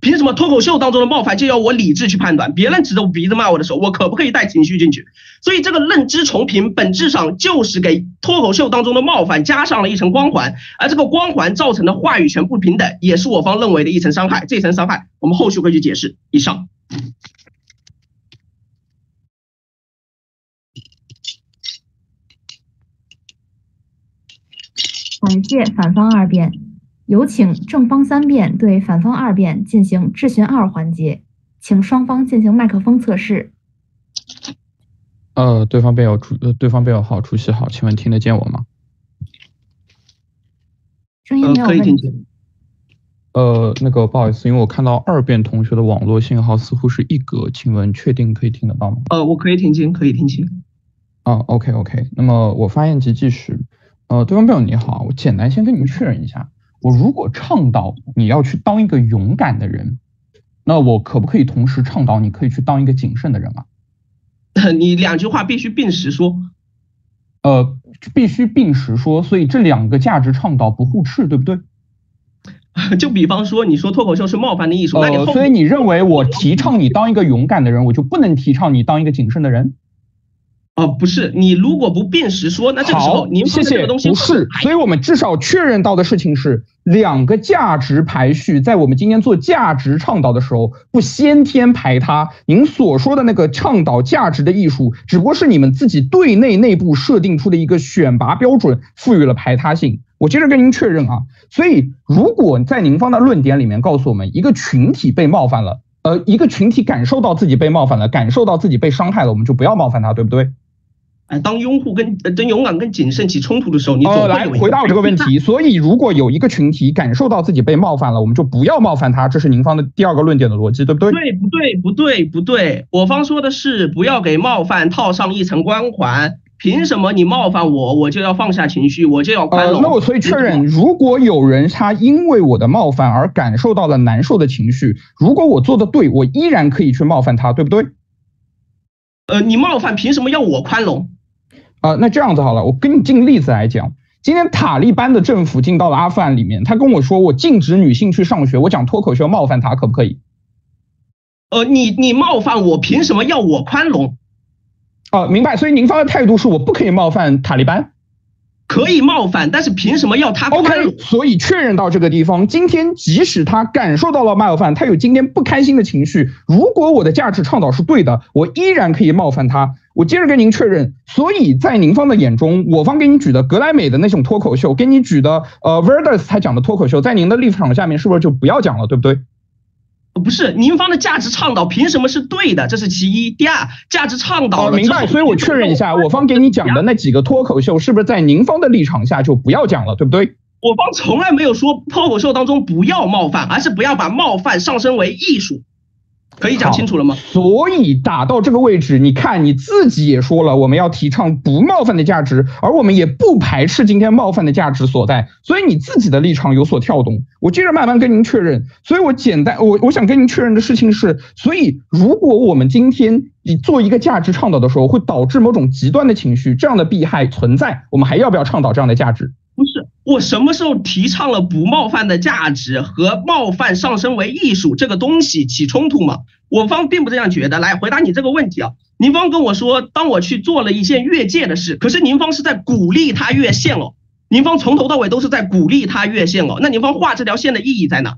Speaker 7: 凭什么脱口秀当中的冒犯就要我理智去判断？别人指着我鼻子骂我的时候，我可不可以带情绪进去？所以这个认知重评本质上就是给脱口秀当中的冒犯加上了一层光环，而这个光环造成的话语权不平等，也是我方认为的一层伤害。这层伤害我们后续会去解释。以上。
Speaker 1: 感谢反方二辩，有请正方三辩对反方二辩进行质询二环节，请双方进行麦克风测试。
Speaker 4: 呃，对方辩友主，呃，对方辩友好，主席好，请问听得见我吗？
Speaker 1: 声音没有问题。
Speaker 4: 呃，那个不好意思，因为我看到二辩同学的网络信号似乎是一格，请问确定可以听得到吗？
Speaker 7: 呃，我可以听清，可以听清。
Speaker 4: 啊，OK OK，那么我发言即计时。呃，对方辩友你好，我简单先跟你们确认一下，我如果倡导你要去当一个勇敢的人，那我可不可以同时倡导你可以去当一个谨慎的人啊？
Speaker 7: 你两句话必须并时说。
Speaker 4: 呃，必须并时说，所以这两个价值倡导不互斥，对不对？
Speaker 7: 就比方说，你说脱口秀是冒犯的艺术，
Speaker 4: 呃，所以你认为我提倡你当一个勇敢的人，我就不能提倡你当一个谨慎的人？
Speaker 7: 哦，不是，你如果不辨识说，那这个时候您
Speaker 4: 谢谢，不是，所以我们至少确认到的事情是，两个价值排序在我们今天做价值倡导的时候不先天排他。您所说的那个倡导价值的艺术，只不过是你们自己对内内部设定出的一个选拔标准，赋予了排他性。我接着跟您确认啊，所以如果在您方的论点里面告诉我们，一个群体被冒犯了，呃，一个群体感受到自己被冒犯了，感受到自己被伤害了，我们就不要冒犯他，对不对？
Speaker 7: 哎，当拥护跟跟勇敢跟谨慎起冲突的时候，你总会
Speaker 4: 来回答我这个问题。所以，如果有一个群体感受到自己被冒犯了，我们就不要冒犯他。这是您方的第二个论点的逻辑，对不对？
Speaker 7: 对，不对，不对，不对。我方说的是不要给冒犯套上一层光环。凭什么你冒犯我，我就要放下情绪，我就要宽容？
Speaker 4: 那我所以确认，如果有人他因为我的冒犯而感受到了难受的情绪，如果我做的对，我依然可以去冒犯他，对不对？
Speaker 7: 呃，你冒犯凭什么要我宽容？
Speaker 4: 啊，那这样子好了，我跟你举例子来讲，今天塔利班的政府进到了阿富汗里面，他跟我说我禁止女性去上学，我讲脱口秀冒犯他可不可以？
Speaker 7: 呃，你你冒犯我，凭什么要我宽容？
Speaker 4: 哦，明白。所以您方的态度是我不可以冒犯塔利班。
Speaker 7: 可以冒犯，但是凭什么要他
Speaker 4: ？OK，所以确认到这个地方，今天即使他感受到了冒犯，他有今天不开心的情绪，如果我的价值倡导是对的，我依然可以冒犯他。我接着跟您确认，所以在您方的眼中，我方给你举的格莱美的那种脱口秀，给你举的呃 Verdes 他讲的脱口秀，在您的立场下面是不是就不要讲了，对不对？
Speaker 7: 不是，您方的价值倡导凭什么是对的？这是其一。第二，价值倡导。
Speaker 4: 明白。所以我确认一下，我方给你讲的那几个脱口秀，是不是在您方的立场下就不要讲了，对不对？
Speaker 7: 我方从来没有说脱口秀当中不要冒犯，而是不要把冒犯上升为艺术。可以讲清楚了吗？
Speaker 4: 所以打到这个位置，你看你自己也说了，我们要提倡不冒犯的价值，而我们也不排斥今天冒犯的价值所在。所以你自己的立场有所跳动，我接着慢慢跟您确认。所以我简单，我我想跟您确认的事情是，所以如果我们今天你做一个价值倡导的时候，会导致某种极端的情绪，这样的弊害存在，我们还要不要倡导这样的价值？
Speaker 7: 我什么时候提倡了不冒犯的价值和冒犯上升为艺术这个东西起冲突吗？我方并不这样觉得。来回答你这个问题啊，您方跟我说，当我去做了一件越界的事，可是您方是在鼓励他越线哦。您方从头到尾都是在鼓励他越线哦。那您方画这条线的意义在哪？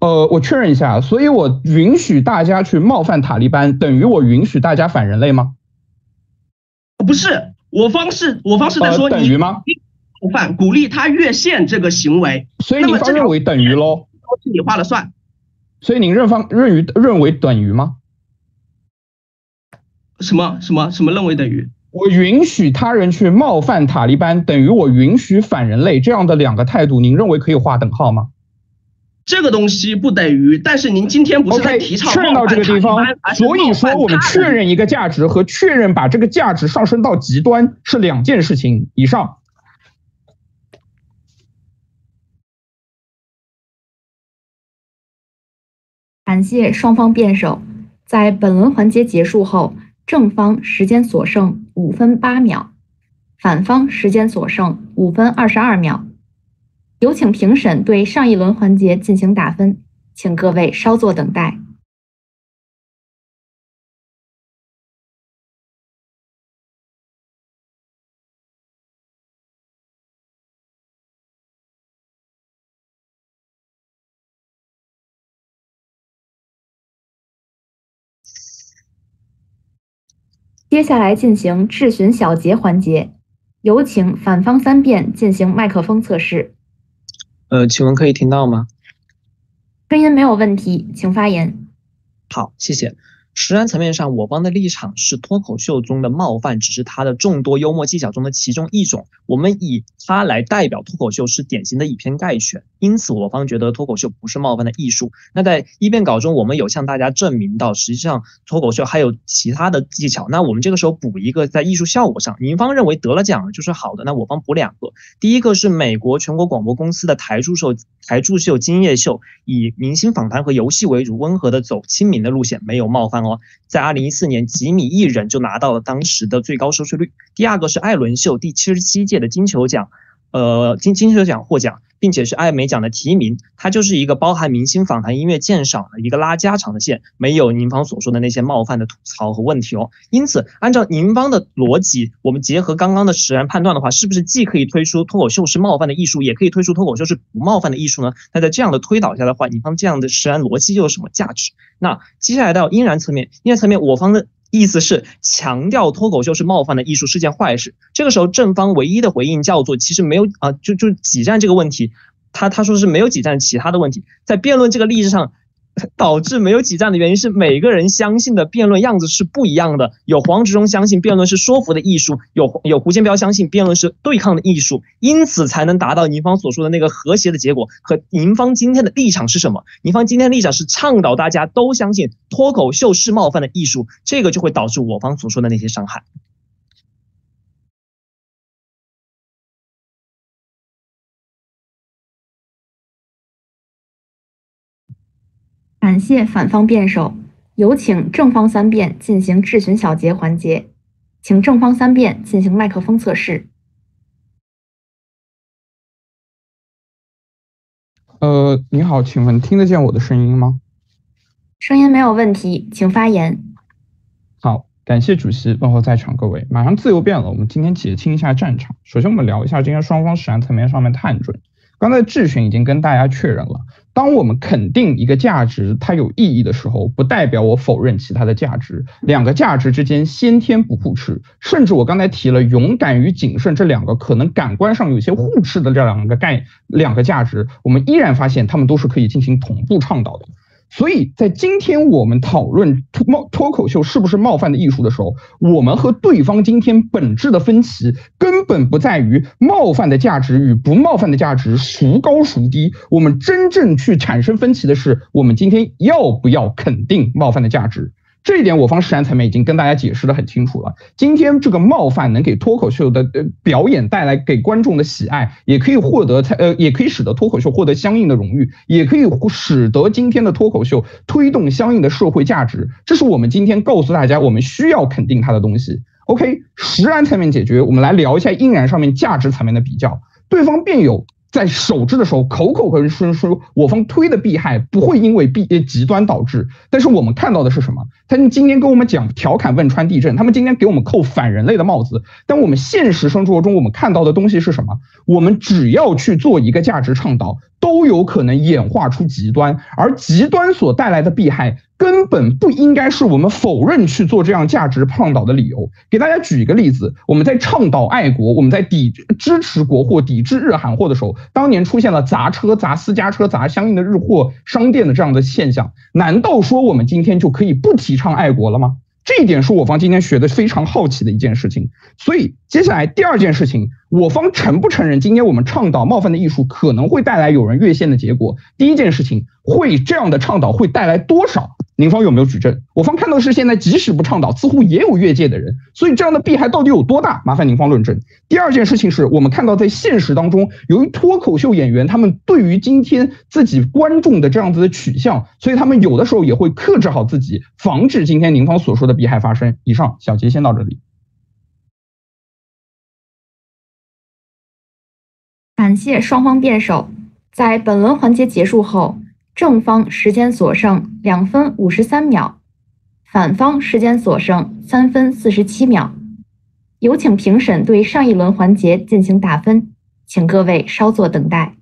Speaker 4: 呃，我确认一下，所以我允许大家去冒犯塔利班，等于我允许大家反人类吗？
Speaker 7: 不是，我方是我方是在说
Speaker 4: 等于吗？
Speaker 7: 冒犯鼓励他越线这个行为，
Speaker 4: 所以你方认为等于喽？
Speaker 7: 都是你画了算。
Speaker 4: 所以您认方认于认为等于吗？
Speaker 7: 什么什么什么认为等于？
Speaker 4: 我允许他人去冒犯塔利班，等于我允许反人类这样的两个态度，您认为可以划等号吗？
Speaker 7: 这个东西不等于，但是您今天不是在提倡
Speaker 4: 确认到这个地方，所以说我们确认一个价值和确认把这个价值上升到极端是两件事情以上。
Speaker 1: 感谢双方辩手。在本轮环节结束后，正方时间所剩五分八秒，反方时间所剩五分二十二秒。有请评审对上一轮环节进行打分，请各位稍作等待。接下来进行质询小结环节，有请反方三辩进行麦克风测试。
Speaker 8: 呃，请问可以听到吗？
Speaker 1: 声音没有问题，请发言。
Speaker 8: 好，谢谢。实然层面上，我方的立场是脱口秀中的冒犯只是他的众多幽默技巧中的其中一种，我们以他来代表脱口秀是典型的以偏概全，因此我方觉得脱口秀不是冒犯的艺术。那在一辩稿中，我们有向大家证明到，实际上脱口秀还有其他的技巧。那我们这个时候补一个，在艺术效果上，您方认为得了奖就是好的，那我方补两个。第一个是美国全国广播公司的台柱秀台柱秀今夜秀，以明星访谈和游戏为主，温和的走亲民的路线，没有冒犯哦。在二零一四年，吉米艺人就拿到了当时的最高收视率。第二个是艾伦秀第七十七届的金球奖，呃，金金球奖获奖。并且是艾美奖的提名，它就是一个包含明星访谈、音乐鉴赏的一个拉家常的线，没有您方所说的那些冒犯的吐槽和问题哦。因此，按照您方的逻辑，我们结合刚刚的实然判断的话，是不是既可以推出脱口秀是冒犯的艺术，也可以推出脱口秀是不冒犯的艺术呢？那在这样的推导下的话，您方这样的实然逻辑又有什么价值？那接下来到应然层面，应然层面，我方的。意思是强调脱口秀是冒犯的艺术是件坏事。这个时候正方唯一的回应叫做其实没有啊，就就挤占这个问题，他他说是没有挤占其他的问题，在辩论这个例子上。导致没有挤占的原因是每个人相信的辩论样子是不一样的。有黄执中相信辩论是说服的艺术，有有胡建彪相信辩论是对抗的艺术，因此才能达到您方所说的那个和谐的结果。可您方今天的立场是什么？您方今天的立场是倡导大家都相信脱口秀是冒犯的艺术，这个就会导致我方所说的那些伤害。
Speaker 1: 感谢反方辩手，有请正方三辩进行质询小结环节，请正方三辩进行麦克风测试。
Speaker 4: 呃，你好，请问听得见我的声音吗？
Speaker 1: 声音没有问题，请发言。
Speaker 4: 好，感谢主席，问候在场各位。马上自由辩了，我们今天解清一下战场。首先，我们聊一下今天双方实战层面上面探准。刚才质询已经跟大家确认了，当我们肯定一个价值它有意义的时候，不代表我否认其他的价值。两个价值之间先天不互斥，甚至我刚才提了勇敢与谨慎这两个可能感官上有些互斥的这两个概两个价值，我们依然发现它们都是可以进行同步倡导的。所以在今天我们讨论脱冒脱口秀是不是冒犯的艺术的时候，我们和对方今天本质的分歧根本不在于冒犯的价值与不冒犯的价值孰高孰低，我们真正去产生分歧的是我们今天要不要肯定冒犯的价值。这一点我方实战层面已经跟大家解释的很清楚了。今天这个冒犯能给脱口秀的呃表演带来给观众的喜爱，也可以获得才呃也可以使得脱口秀获得相应的荣誉，也可以使得今天的脱口秀推动相应的社会价值。这是我们今天告诉大家我们需要肯定它的东西。OK，实然层面解决，我们来聊一下应然上面价值层面的比较。对方辩友。在守制的时候，口口声声说我方推的避害不会因为避极端导致，但是我们看到的是什么？他们今天跟我们讲调侃汶川地震，他们今天给我们扣反人类的帽子，但我们现实生活中我们看到的东西是什么？我们只要去做一个价值倡导，都有可能演化出极端，而极端所带来的弊害。根本不应该是我们否认去做这样价值倡导的理由。给大家举一个例子，我们在倡导爱国，我们在抵支持国货、抵制日韩货的时候，当年出现了砸车、砸私家车、砸相应的日货商店的这样的现象，难道说我们今天就可以不提倡爱国了吗？这一点是我方今天学的非常好奇的一件事情，所以接下来第二件事情，我方承不承认今天我们倡导冒犯的艺术可能会带来有人越线的结果？第一件事情，会这样的倡导会带来多少？您方有没有举证？我方看到是现在即使不倡导，似乎也有越界的人，所以这样的弊害到底有多大？麻烦您方论证。第二件事情是我们看到在现实当中，由于脱口秀演员他们对于今天自己观众的这样子的取向，所以他们有的时候也会克制好自己，防止今天您方所说的弊害发生。以上，小结先到这里。
Speaker 1: 感谢双方辩手。在本轮环节结束后，正方时间所剩两分五十三秒，反方时间所剩三分四十七秒。有请评审对上一轮环节进行打分，请各位稍作等待。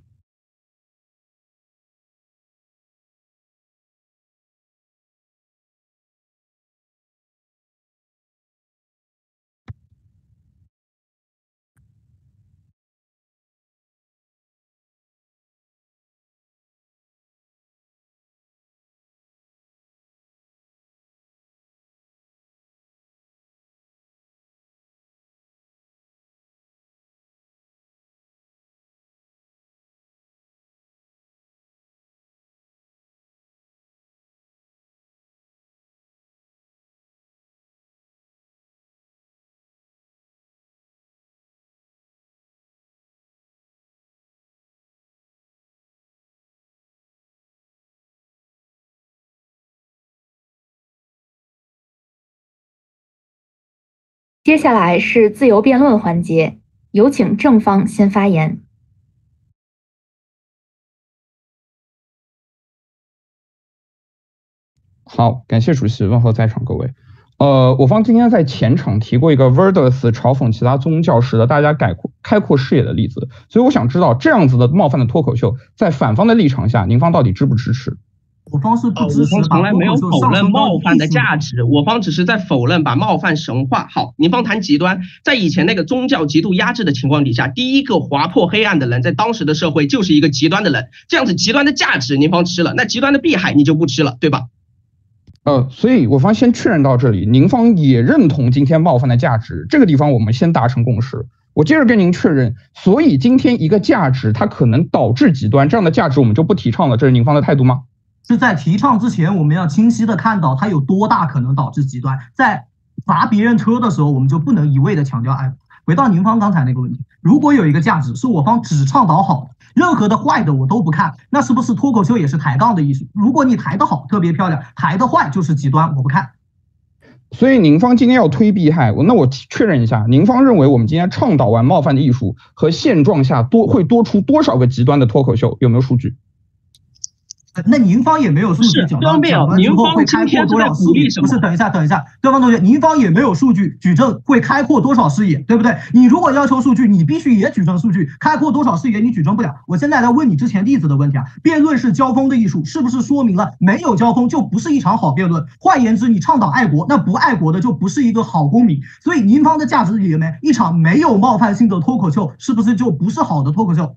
Speaker 1: 接下来是自由辩论环节，有请正方先发言。
Speaker 4: 好，感谢主席，问候在场各位。呃，我方今天在前场提过一个 Verdes 嘲讽其他宗教时的大家改阔开阔视野的例子，所以我想知道这样子的冒犯的脱口秀，在反方的立场下，您方到底支不支持？
Speaker 3: 我方是不支持
Speaker 7: 我方从来没有否认冒犯的价值，我方只是在否认把冒犯神化。好，您方谈极端，在以前那个宗教极度压制的情况底下，第一个划破黑暗的人，在当时的社会就是一个极端的人。这样子极端的价值，您方吃了，那极端的弊害你就不吃了，对吧？
Speaker 4: 呃，所以我方先确认到这里，您方也认同今天冒犯的价值，这个地方我们先达成共识。我接着跟您确认，所以今天一个价值它可能导致极端，这样的价值我们就不提倡了，这是您方的态度吗？
Speaker 3: 是在提倡之前，我们要清晰的看到它有多大可能导致极端。在砸别人车的时候，我们就不能一味的强调爱。回到您方刚才那个问题，如果有一个价值是我方只倡导好的，任何的坏的我都不看，那是不是脱口秀也是抬杠的艺术？如果你抬得好，特别漂亮；抬得坏就是极端，我不看。
Speaker 4: 所以您方今天要推避害，那我确认一下，您方认为我们今天倡导完冒犯的艺术和现状下多会多出多少个极端的脱口秀？有没有数据？
Speaker 3: 那您方也没有数据讲到讲完之后会开阔多少视野？不是，等一下，等一下，对方同学，您方也没有数据举证会开阔多少视野，对不对？你如果要求数据，你必须也举证数据，开阔多少视野你举证不了。我现在来问你之前例子的问题啊，辩论是交锋的艺术，是不是说明了没有交锋就不是一场好辩论？换言之，你倡导爱国，那不爱国的就不是一个好公民。所以您方的价值里面，一场没有冒犯性的脱口秀，是不是就不是好的脱口秀？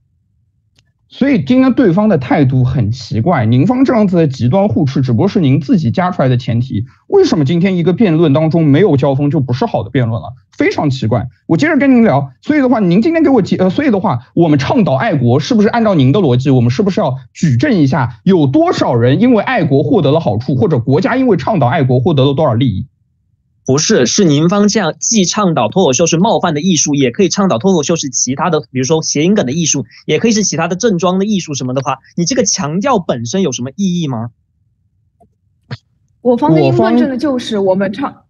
Speaker 4: 所以今天对方的态度很奇怪，您方这样子的极端互斥，只不过是您自己加出来的前提。为什么今天一个辩论当中没有交锋就不是好的辩论了？非常奇怪。我接着跟您聊，所以的话，您今天给我解，呃，所以的话，我们倡导爱国，是不是按照您的逻辑，我们是不是要举证一下，有多少人因为爱国获得了好处，或者国家因为倡导爱国获得了多少利益？
Speaker 8: 不是，是您方这样既倡导脱口秀是冒犯的艺术，也可以倡导脱口秀是其他的，比如说谐音梗的艺术，也可以是其他的正装的艺术什么的话，你这个强调本身有什么意义吗？
Speaker 10: 我方的英论证的就是我们倡。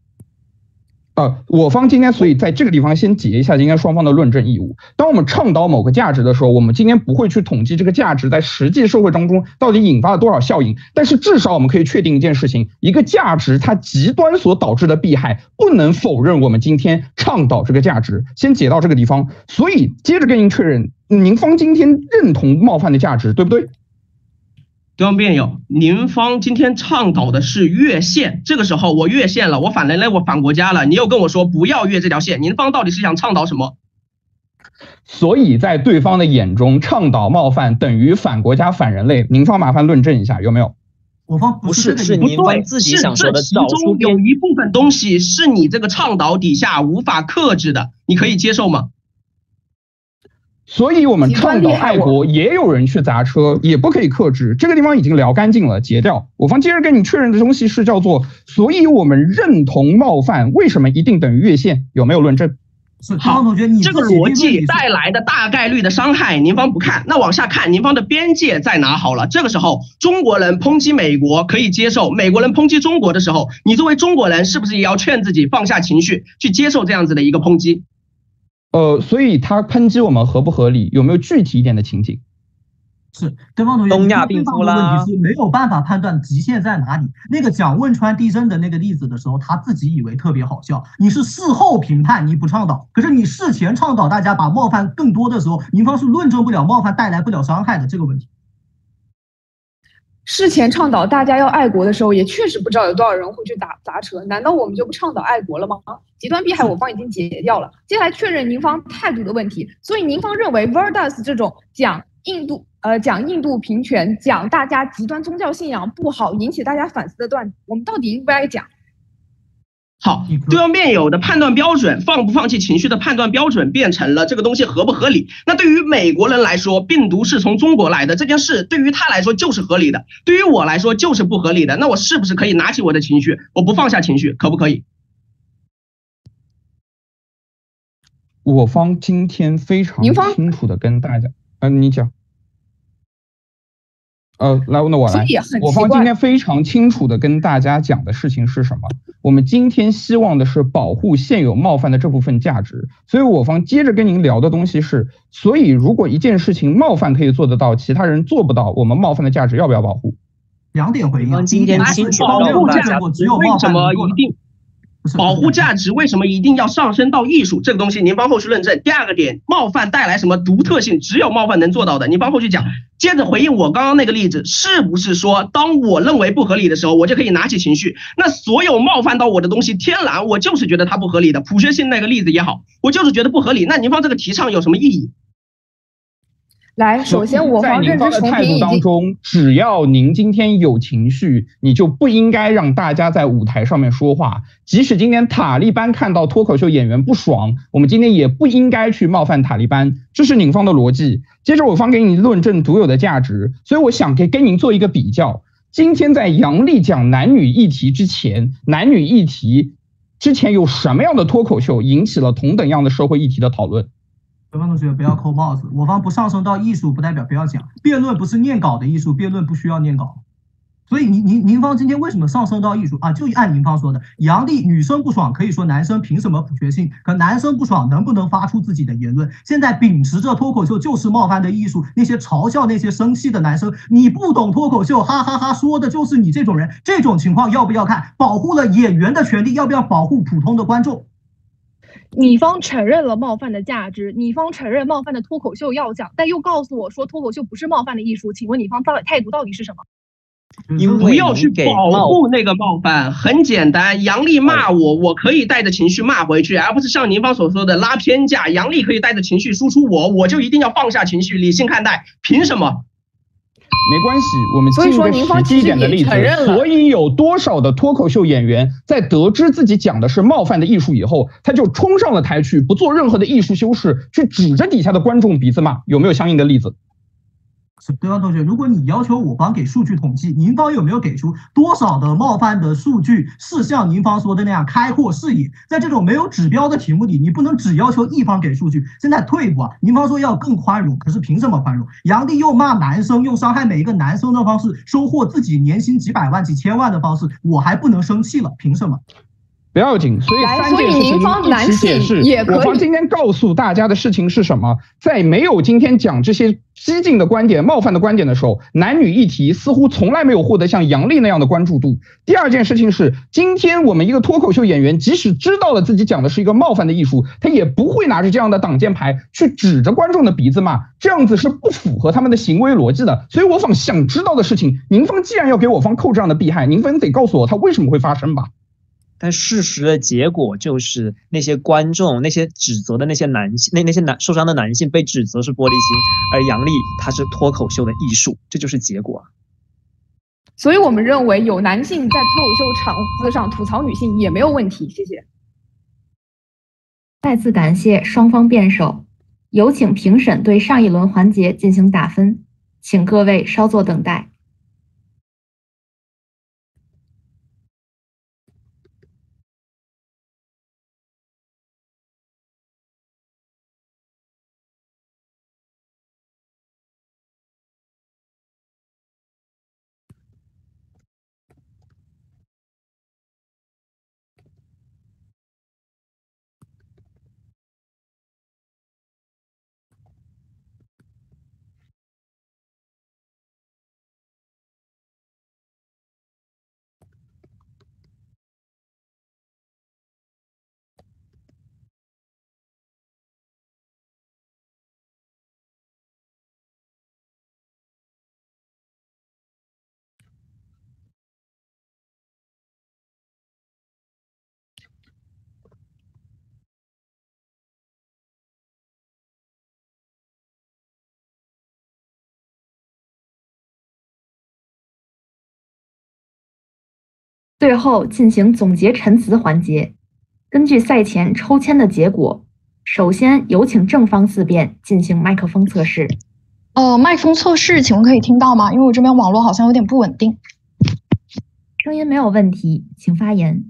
Speaker 4: 呃，我方今天所以在这个地方先结一下今天双方的论证义务。当我们倡导某个价值的时候，我们今天不会去统计这个价值在实际社会当中到底引发了多少效应，但是至少我们可以确定一件事情：一个价值它极端所导致的弊害，不能否认我们今天倡导这个价值。先解到这个地方，所以接着跟您确认，您方今天认同冒犯的价值，对不对？
Speaker 7: 对方辩友，您方今天倡导的是越线，这个时候我越线了，我反人类，我反国家了，你又跟我说不要越这条线，您方到底是想倡导什么？
Speaker 4: 所以在对方的眼中，倡导冒犯等于反国家、反人类，您方麻烦论证一下有没有？
Speaker 3: 我方
Speaker 8: 不是，是您方自己想说的。
Speaker 7: 其中有一部分东西是你这个倡导底下无法克制的，你可以接受吗？
Speaker 4: 所以我们倡导爱国，也有人去砸车，也不可以克制。这个地方已经聊干净了，截掉。我方接着跟你确认的东西是叫做，所以我们认同冒犯，为什么一定等于越线？有没有论证？
Speaker 3: 是好，同学，你
Speaker 7: 这个逻辑带来的大概率的伤害，您方不看。那往下看，您方的边界在哪？好了，这个时候中国人抨击美国可以接受，美国人抨击中国的时候，你作为中国人是不是也要劝自己放下情绪，去接受这样子的一个抨击？
Speaker 4: 呃，所以他抨击我们合不合理？有没有具体一点的情景？
Speaker 3: 是对方同学，
Speaker 8: 东亚病夫啦，
Speaker 3: 问题是没有办法判断极限在哪里。那个讲汶川地震的那个例子的时候，他自己以为特别好笑。你是事后评判，你不倡导，可是你事前倡导大家把冒犯更多的时候，您方是论证不了冒犯带来不了伤害的这个问题。
Speaker 10: 事前倡导大家要爱国的时候，也确实不知道有多少人会去打砸车。难道我们就不倡导爱国了吗？极端避害我方已经解掉了，接下来确认您方态度的问题。所以您方认为 Verdas 这种讲印度呃讲印度平权、讲大家极端宗教信仰不好、引起大家反思的段子，我们到底应不应该讲？
Speaker 7: 好，对方辩友的判断标准，放不放弃情绪的判断标准变成了这个东西合不合理？那对于美国人来说，病毒是从中国来的这件事，对于他来说就是合理的，对于我来说就是不合理的。那我是不是可以拿起我的情绪，我不放下情绪，可不可以？
Speaker 4: 我方今天非常清楚的跟大家，嗯，你讲。呃，来，那我来。我方今天非常清楚的跟大家讲的事情是什么？我们今天希望的是保护现有冒犯的这部分价值。所以我方接着跟您聊的东西是，所以如果一件事情冒犯可以做得到，其他人做不到，我们冒犯的价值要不要保护？
Speaker 3: 两点回应。
Speaker 8: 今天清楚
Speaker 7: 保护价值为什么一定？保护价值为什么一定要上升到艺术这个东西？您帮后续论证。第二个点，冒犯带来什么独特性？只有冒犯能做到的，您帮后续讲。接着回应我刚刚那个例子，是不是说，当我认为不合理的时候，我就可以拿起情绪？那所有冒犯到我的东西，天然我就是觉得它不合理的。普学性那个例子也好，我就是觉得不合理。那您方这个提倡有什么意义？
Speaker 10: 来，首先我
Speaker 4: 方
Speaker 10: 认知
Speaker 4: 态度当中，只要您今天有情绪，你就不应该让大家在舞台上面说话。即使今天塔利班看到脱口秀演员不爽，我们今天也不应该去冒犯塔利班。这是您方的逻辑。接着我方给你论证独有的价值，所以我想给跟您做一个比较。今天在杨笠讲男女议题之前，男女议题之前有什么样的脱口秀引起了同等样的社会议题的讨论？
Speaker 3: 对方同学不要扣帽子，我方不上升到艺术，不代表不要讲。辩论不是念稿的艺术，辩论不需要念稿。所以您您您方今天为什么上升到艺术啊？就按您方说的，杨丽女生不爽可以说男生凭什么普学性？可男生不爽能不能发出自己的言论？现在秉持着脱口秀就是冒犯的艺术，那些嘲笑那些生气的男生，你不懂脱口秀，哈哈哈，说的就是你这种人。这种情况要不要看？保护了演员的权利，要不要保护普通的观众？
Speaker 2: 你方承认了冒犯的价值，你方承认冒犯的脱口秀要讲，但又告诉我说脱口秀不是冒犯的艺术，请问你方态态度到底是什么？
Speaker 7: 你不要去保护那个冒犯，很简单，杨丽骂我，我可以带着情绪骂回去，而不是像您方所说的拉偏架。杨丽可以带着情绪输出我，我就一定要放下情绪，理性看待，凭什么？
Speaker 4: 没关系，我们举一个实际一点的例子。所以有多少的脱口秀演员在得知自己讲的是冒犯的艺术以后，他就冲上了台去，不做任何的艺术修饰，去指着底下的观众鼻子骂？有没有相应的例子？
Speaker 3: 对方同学，如果你要求我方给数据统计，您方有没有给出多少的冒犯的数据是像您方说的那样开阔视野？在这种没有指标的题目里，你不能只要求一方给数据。现在退一步啊，您方说要更宽容，可是凭什么宽容？杨丽又骂男生，用伤害每一个男生的方式收获自己年薪几百万、几千万的方式，我还不能生气了？凭什么？
Speaker 4: 不要紧，所以三件事情一起解释。我方今天告诉大家的事情是什么？在没有今天讲这些激进的观点、冒犯的观点的时候，男女议题似乎从来没有获得像杨笠那样的关注度。第二件事情是，今天我们一个脱口秀演员，即使知道了自己讲的是一个冒犯的艺术，他也不会拿着这样的挡箭牌去指着观众的鼻子骂，这样子是不符合他们的行为逻辑的。所以我方想知道的事情，您方既然要给我方扣这样的弊害，您方得告诉我他为什么会发生吧。
Speaker 8: 但事实的结果就是，那些观众、那些指责的那些男性、那那些男受伤的男性被指责是玻璃心，而杨笠他是脱口秀的艺术，这就是结果。
Speaker 10: 所以我们认为，有男性在脱口秀场子上吐槽女性也没有问题。谢谢。
Speaker 1: 再次感谢双方辩手。有请评审对上一轮环节进行打分，请各位稍作等待。最后进行总结陈词环节。根据赛前抽签的结果，首先有请正方四辩进行麦克风测试。
Speaker 5: 呃，麦克风测试，请问可以听到吗？因为我这边网络好像有点不稳定。
Speaker 1: 声音没有问题，请发言。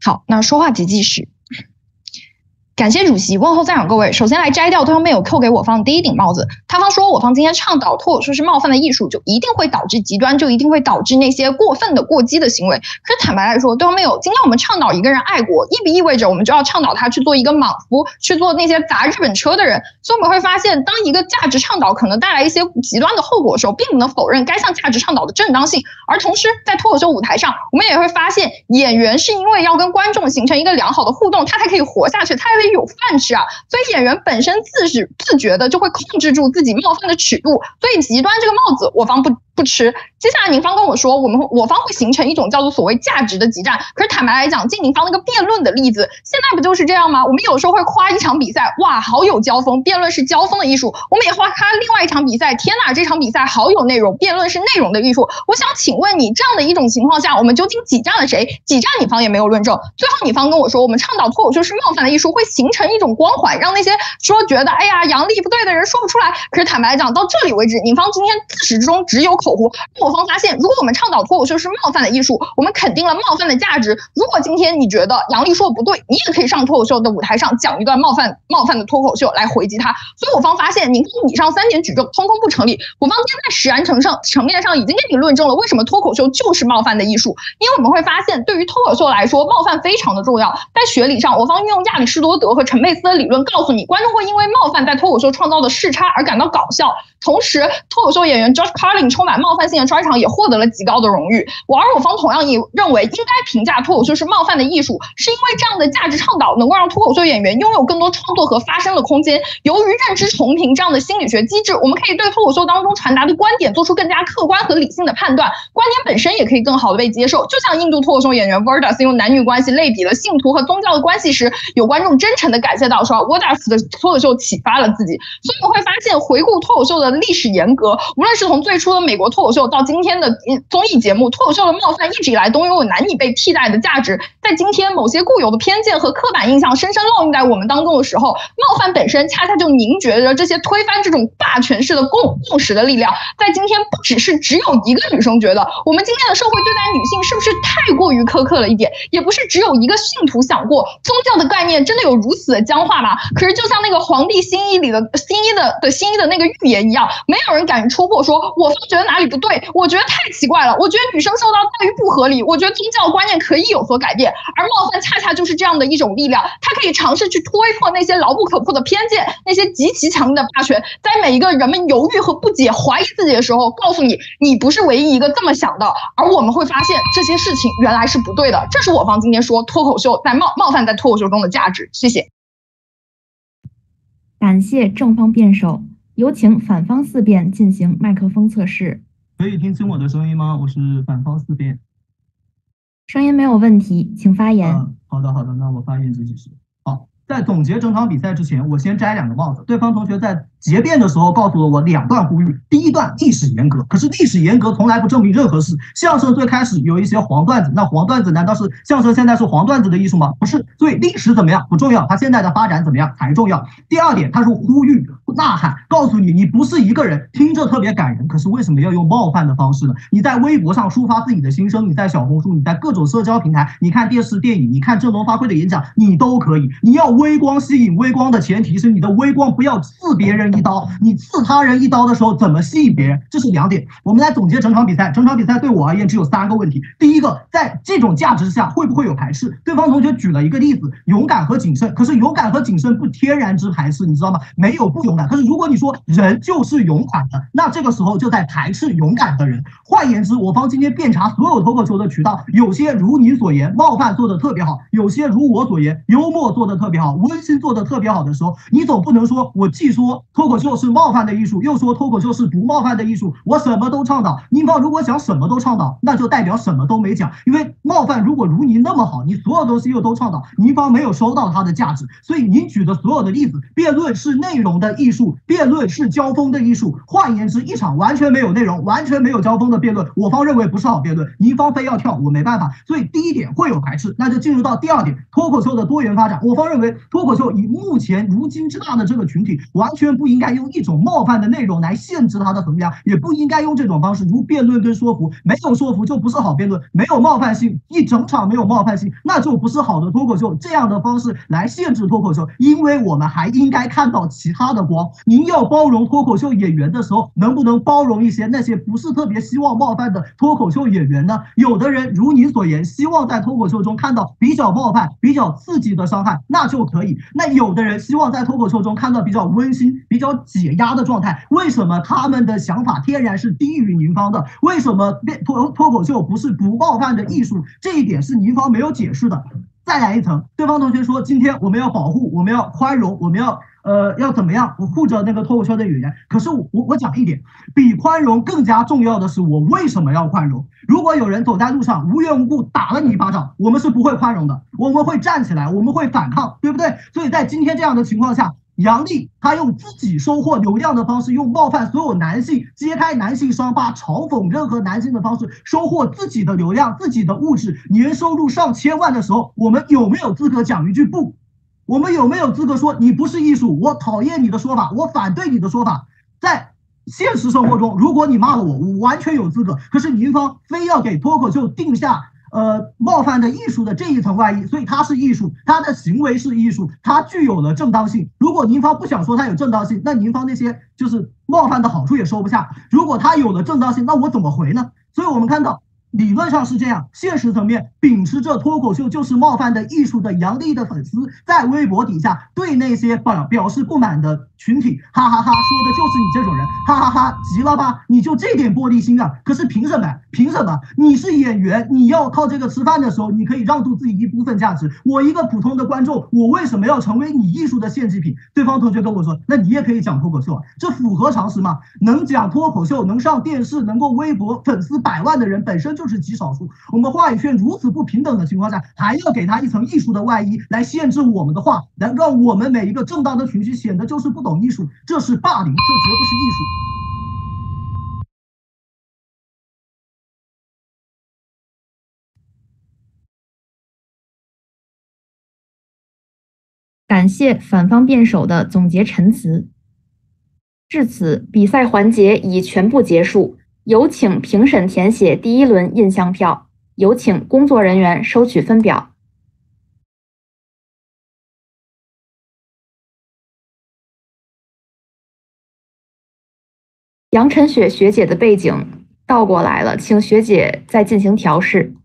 Speaker 5: 好，那说话即计时。感谢主席，问候在场各位。首先来摘掉对方没有扣给我方第一顶帽子。他方说我方今天倡导脱口秀是冒犯的艺术，就一定会导致极端，就一定会导致那些过分的、过激的行为。可是坦白来说，对方没有。今天我们倡导一个人爱国，意不意味着我们就要倡导他去做一个莽夫，去做那些砸日本车的人？所以我们会发现，当一个价值倡导可能带来一些极端的后果的时候，并不能否认该项价值倡导的正当性。而同时，在脱口秀舞台上，我们也会发现，演员是因为要跟观众形成一个良好的互动，他才可以活下去，他才有饭吃啊。所以演员本身自始自觉的就会控制住自己冒犯的尺度。所以极端这个帽子，我方不。不吃。接下来宁方跟我说，我们我方会形成一种叫做所谓价值的激战。可是坦白来讲，进宁方那个辩论的例子，现在不就是这样吗？我们有时候会夸一场比赛，哇，好有交锋，辩论是交锋的艺术。我们也夸他另外一场比赛，天哪，这场比赛好有内容，辩论是内容的艺术。我想请问你，这样的一种情况下，我们究竟挤占了谁？挤占你方也没有论证。最后，你方跟我说，我们倡导脱口秀是冒犯的艺术，会形成一种光环，让那些说觉得哎呀杨笠不对的人说不出来。可是坦白讲，到这里为止，你方今天自始至终只有口胡。我方发现，如果我们倡导脱口秀是冒犯的艺术，我们肯定了冒犯的价值。如果今天你觉得杨笠说的不对，你也可以上脱口秀的舞台上讲一段冒犯冒犯的脱口秀来回击他。所以我方发现，您以上三点举证通通不成立。我方今天在实然层上层面上已经给你论证了为什么脱口秀就是冒犯的艺术。因为我们会发现，对于脱口秀来说，冒犯非常的重要。在学理上，我方运用亚里士多德和陈佩斯的理论，告诉你，观众会因为冒犯在脱口秀创造的视差而感到搞笑。同时，脱口秀演员 Josh Carlin 充满冒犯性的专场也获得了极高的荣誉。而我方同样也认为，应该评价脱口秀是冒犯的艺术，是因为这样的价值倡导能够让脱口秀演员拥有更多创作和发声的空间。由于认知重评这样的心理学机制，我们可以对脱口秀当中传达的观点做出更加客观和理性的判断，观点本身也可以更好的被接受。就像印度脱口秀演员 Vardas 用男女关系类比了信徒和宗教的关系时，有观众真诚的感谢到说 Vardas 的脱口秀启发了自己。所以我会发现，回顾脱口秀的。历史严格，无论是从最初的美国脱口秀到今天的综艺节目，脱口秀的冒犯一直以来都拥有难以被替代的价值。在今天，某些固有的偏见和刻板印象深深烙印在我们当中的时候，冒犯本身恰恰就凝结着这些推翻这种霸权式的共共识的力量。在今天，不只是只有一个女生觉得我们今天的社会对待女性是不是太过于苛刻了一点，也不是只有一个信徒想过宗教的概念真的有如此的僵化吧？可是，就像那个《皇帝新衣》里的新衣的的新衣的那个预言一样。没有人敢于戳破，说我方觉得哪里不对，我觉得太奇怪了，我觉得女生受到待遇不合理，我觉得宗教观念可以有所改变，而冒犯恰恰就是这样的一种力量，它可以尝试去推破那些牢不可破的偏见，那些极其强硬的霸权，在每一个人们犹豫和不解、怀疑自己的时候，告诉你，你不是唯一一个这么想的，而我们会发现这些事情原来是不对的，这是我方今天说脱口秀在冒冒犯在脱口秀中的价值，谢谢，
Speaker 1: 感谢正方辩手。有请反方四辩进行麦克风测试。
Speaker 9: 可以听清我的声音吗？我是反方四辩，
Speaker 1: 声音没有问题，请发言。
Speaker 9: 好的，好的，那我发言这就是。好，
Speaker 3: 在总结整场比赛之前，我先摘两个帽子。对方同学在结辩的时候告诉了我两段呼吁：第一段历史严格，可是历史严格从来不证明任何事。相声最开始有一些黄段子，那黄段子难道是相声现在是黄段子的艺术吗？不是。所以历史怎么样不重要，它现在的发展怎么样才重要。第二点，他说呼吁、呐喊，告诉你你不是一个人，听着特别感人。可是为什么要用冒犯的方式呢？你在微博上抒发自己的心声，你在小红书，你在各种社交平台，你看电视、电影，你看振聋发聩的演讲，你都可以。你要。微光吸引微光的前提是你的微光不要刺别人一刀，你刺他人一刀的时候怎么吸引别人？这是两点。我们来总结整场比赛，整场比赛对我而言只有三个问题。第一个，在这种价值下会不会有排斥？对方同学举了一个例子，勇敢和谨慎，可是勇敢和谨慎不天然之排斥，你知道吗？没有不勇敢。可是如果你说人就是勇敢的，那这个时候就在排斥勇敢的人。换言之，我方今天遍查所有脱口秀的渠道，有些如你所言冒犯做的特别好，有些如我所言幽默做的特别好。温馨做的特别好的时候，你总不能说我既说脱口秀是冒犯的艺术，又说脱口秀是不冒犯的艺术，我什么都倡导。您方如果想什么都倡导，那就代表什么都没讲。因为冒犯如果如您那么好，你所有东西又都倡导，您方没有收到它的价值。所以您举的所有的例子，辩论是内容的艺术，辩论是交锋的艺术。换言之，一场完全没有内容、完全没有交锋的辩论，我方认为不是好辩论。您方非要跳，我没办法。所以第一点会有排斥，那就进入到第二点，脱口秀的多元发展。我方认为。脱口秀以目前如今之大的这个群体，完全不不应该用一种冒犯的内容来限制它的衡量，也不应该用这种方式，如辩论跟说服，没有说服就不是好辩论，没有冒犯性，一整场没有冒犯性，那就不是好的脱口秀。这样的方式来限制脱口秀，因为我们还应该看到其他的光。您要包容脱口秀演员的时候，能不能包容一些那些不是特别希望冒犯的脱口秀演员呢？有的人如您所言，希望在脱口秀中看到比较冒犯、比较刺激的伤害，那就。可以，那有的人希望在脱口秀中看到比较温馨、比较解压的状态。为什么他们的想法天然是低于您方的？为什么脱脱口秀不是不冒犯的艺术？这一点是您方没有解释的。再来一层，对方同学说，今天我们要保护，我们要宽容，我们要。呃，要怎么样？我护着那个脱口秀的演员。可是我我讲一点，比宽容更加重要的是，我为什么要宽容？如果有人走在路上无缘无故打了你一巴掌，我们是不会宽容的，我们会站起来，我们会反抗，对不对？所以在今天这样的情况下，杨笠他用自己收获流量的方式，用冒犯所有男性、揭开男性伤疤、嘲讽任何男性的方式收获自己的流量、自己的物质，年收入上千万的时候，我们有没有资格讲一句不？我们有没有资格说你不是艺术？我讨厌你的说法，我反对你的说法。在现实生活中，如果你骂了我，我完全有资格。可是您方非要给脱口秀定下呃冒犯的艺术的这一层外衣，所以它是艺术，它的行为是艺术，它具有了正当性。如果您方不想说它有正当性，那您方那些就是冒犯的好处也收不下。如果它有了正当性，那我怎么回呢？所以我们看到。理论上是这样，现实层面，秉持着脱口秀就是冒犯的艺术的杨笠的粉丝，在微博底下对那些表表示不满的群体，哈哈哈，说的就是你这种人，哈哈哈，急了吧？你就这点玻璃心啊？可是凭什么？凭什么？你是演员，你要靠这个吃饭的时候，你可以让渡自己一部分价值。我一个普通的观众，我为什么要成为你艺术的献祭品？对方同学跟我说，那你也可以讲脱口秀，这符合常识吗？能讲脱口秀，能上电视，能够微博粉丝百万的人，本身就。是极少数。我们话语权如此不平等的情况下，还要给他一层艺术的外衣来限制我们的话，来让我们每一个正当的群体显得就是不懂艺术，这是霸凌，这绝不是艺术。
Speaker 1: 感谢反方辩手的总结陈词。至此，比赛环节已全部结束。有请评审填写第一轮印象票。有请工作人员收取分表。杨晨雪学姐的背景倒过来了，请学姐再进行调试。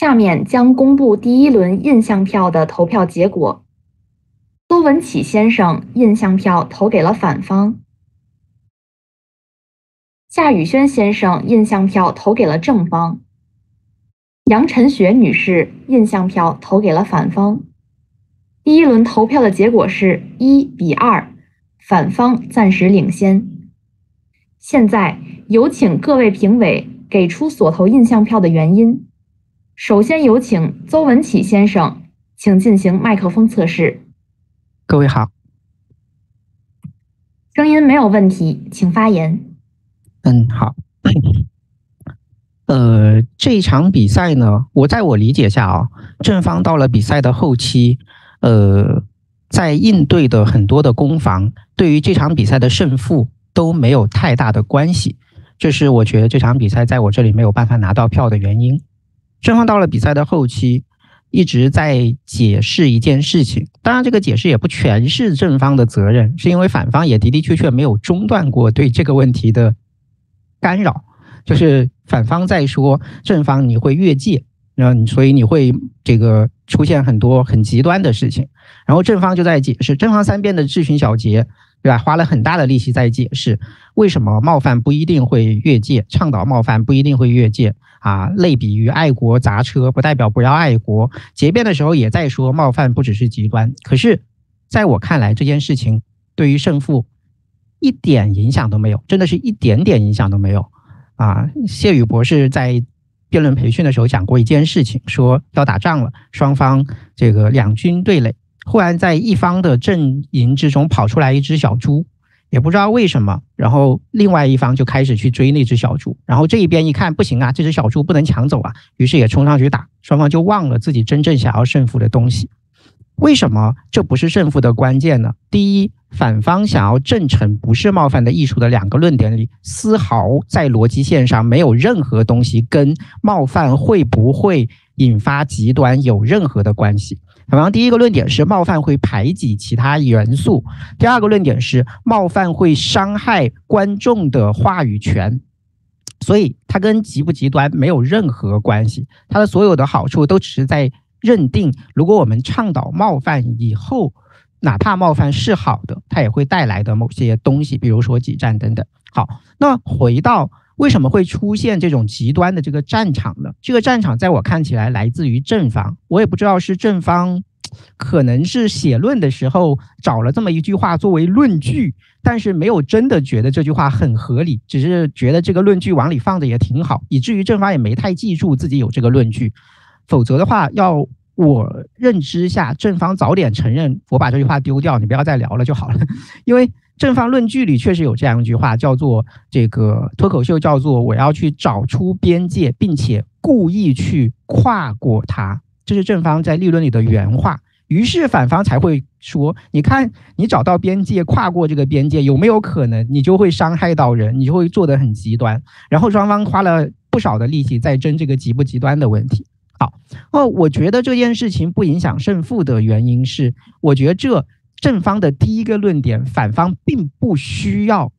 Speaker 1: 下面将公布第一轮印象票的投票结果。邹文启先生印象票投给了反方，夏宇轩先生印象票投给了正方，杨晨雪女士印象票投给了反方。第一轮投票的结果是一比二，反方暂时领先。现在有请各位评委给出所投印象票的原因。首先有请邹文启先生，请进行麦克风测试。
Speaker 11: 各位好，
Speaker 1: 声音没有问题，请发言。
Speaker 11: 嗯，好。呃，这一场比赛呢，我在我理解下啊，正方到了比赛的后期，呃，在应对的很多的攻防，对于这场比赛的胜负都没有太大的关系，这是我觉得这场比赛在我这里没有办法拿到票的原因。正方到了比赛的后期，一直在解释一件事情。当然，这个解释也不全是正方的责任，是因为反方也的的确确没有中断过对这个问题的干扰。就是反方在说正方你会越界，那所以你会这个出现很多很极端的事情。然后正方就在解释，正方三边的质询小结，对吧？花了很大的力气在解释为什么冒犯不一定会越界，倡导冒犯不一定会越界。啊，类比于爱国砸车，不代表不要爱国。结辩的时候也在说冒犯不只是极端，可是在我看来，这件事情对于胜负一点影响都没有，真的是一点点影响都没有。啊，谢宇博士在辩论培训的时候讲过一件事情，说要打仗了，双方这个两军对垒，忽然在一方的阵营之中跑出来一只小猪。也不知道为什么，然后另外一方就开始去追那只小猪，然后这一边一看不行啊，这只小猪不能抢走啊，于是也冲上去打，双方就忘了自己真正想要胜负的东西。为什么这不是胜负的关键呢？第一，反方想要证成不是冒犯的艺术的两个论点里，丝毫在逻辑线上没有任何东西跟冒犯会不会引发极端有任何的关系。然后第一个论点是冒犯会排挤其他元素，第二个论点是冒犯会伤害观众的话语权，所以它跟极不极端没有任何关系。它的所有的好处都只是在认定，如果我们倡导冒犯以后，哪怕冒犯是好的，它也会带来的某些东西，比如说挤占等等。好，那回到为什么会出现这种极端的这个战场呢？这个战场在我看起来来自于正方，我也不知道是正方。可能是写论的时候找了这么一句话作为论据，但是没有真的觉得这句话很合理，只是觉得这个论据往里放的也挺好，以至于正方也没太记住自己有这个论据。否则的话，要我认知下，正方早点承认我把这句话丢掉，你不要再聊了就好了。因为正方论据里确实有这样一句话，叫做这个脱口秀叫做我要去找出边界，并且故意去跨过它。这是正方在立论里的原话，于是反方才会说：“你看，你找到边界，跨过这个边界，有没有可能你就会伤害到人，你就会做得很极端？”然后双方花了不少的力气在争这个极不极端的问题。好，哦，我觉得这件事情不影响胜负的原因是，我觉得这正方的第一个论点，反方并不需要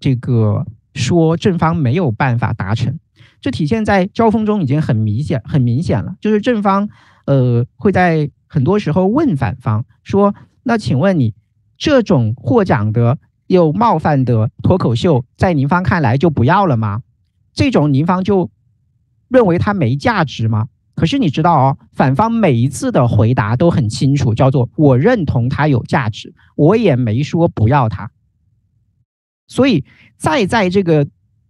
Speaker 11: 这个说正方没有办法达成。这体现在交锋中已经很明显，很明显了。就是正方，呃，会在很多时候问反方说：“那请问你，这种获奖的又冒犯的脱口秀，在您方看来就不要了吗？这种您方就认为它没价值吗？”可是你知道哦，反方每一次的回答都很清楚，叫做“我认同它有价值，我也没说不要它。”所以再在这个。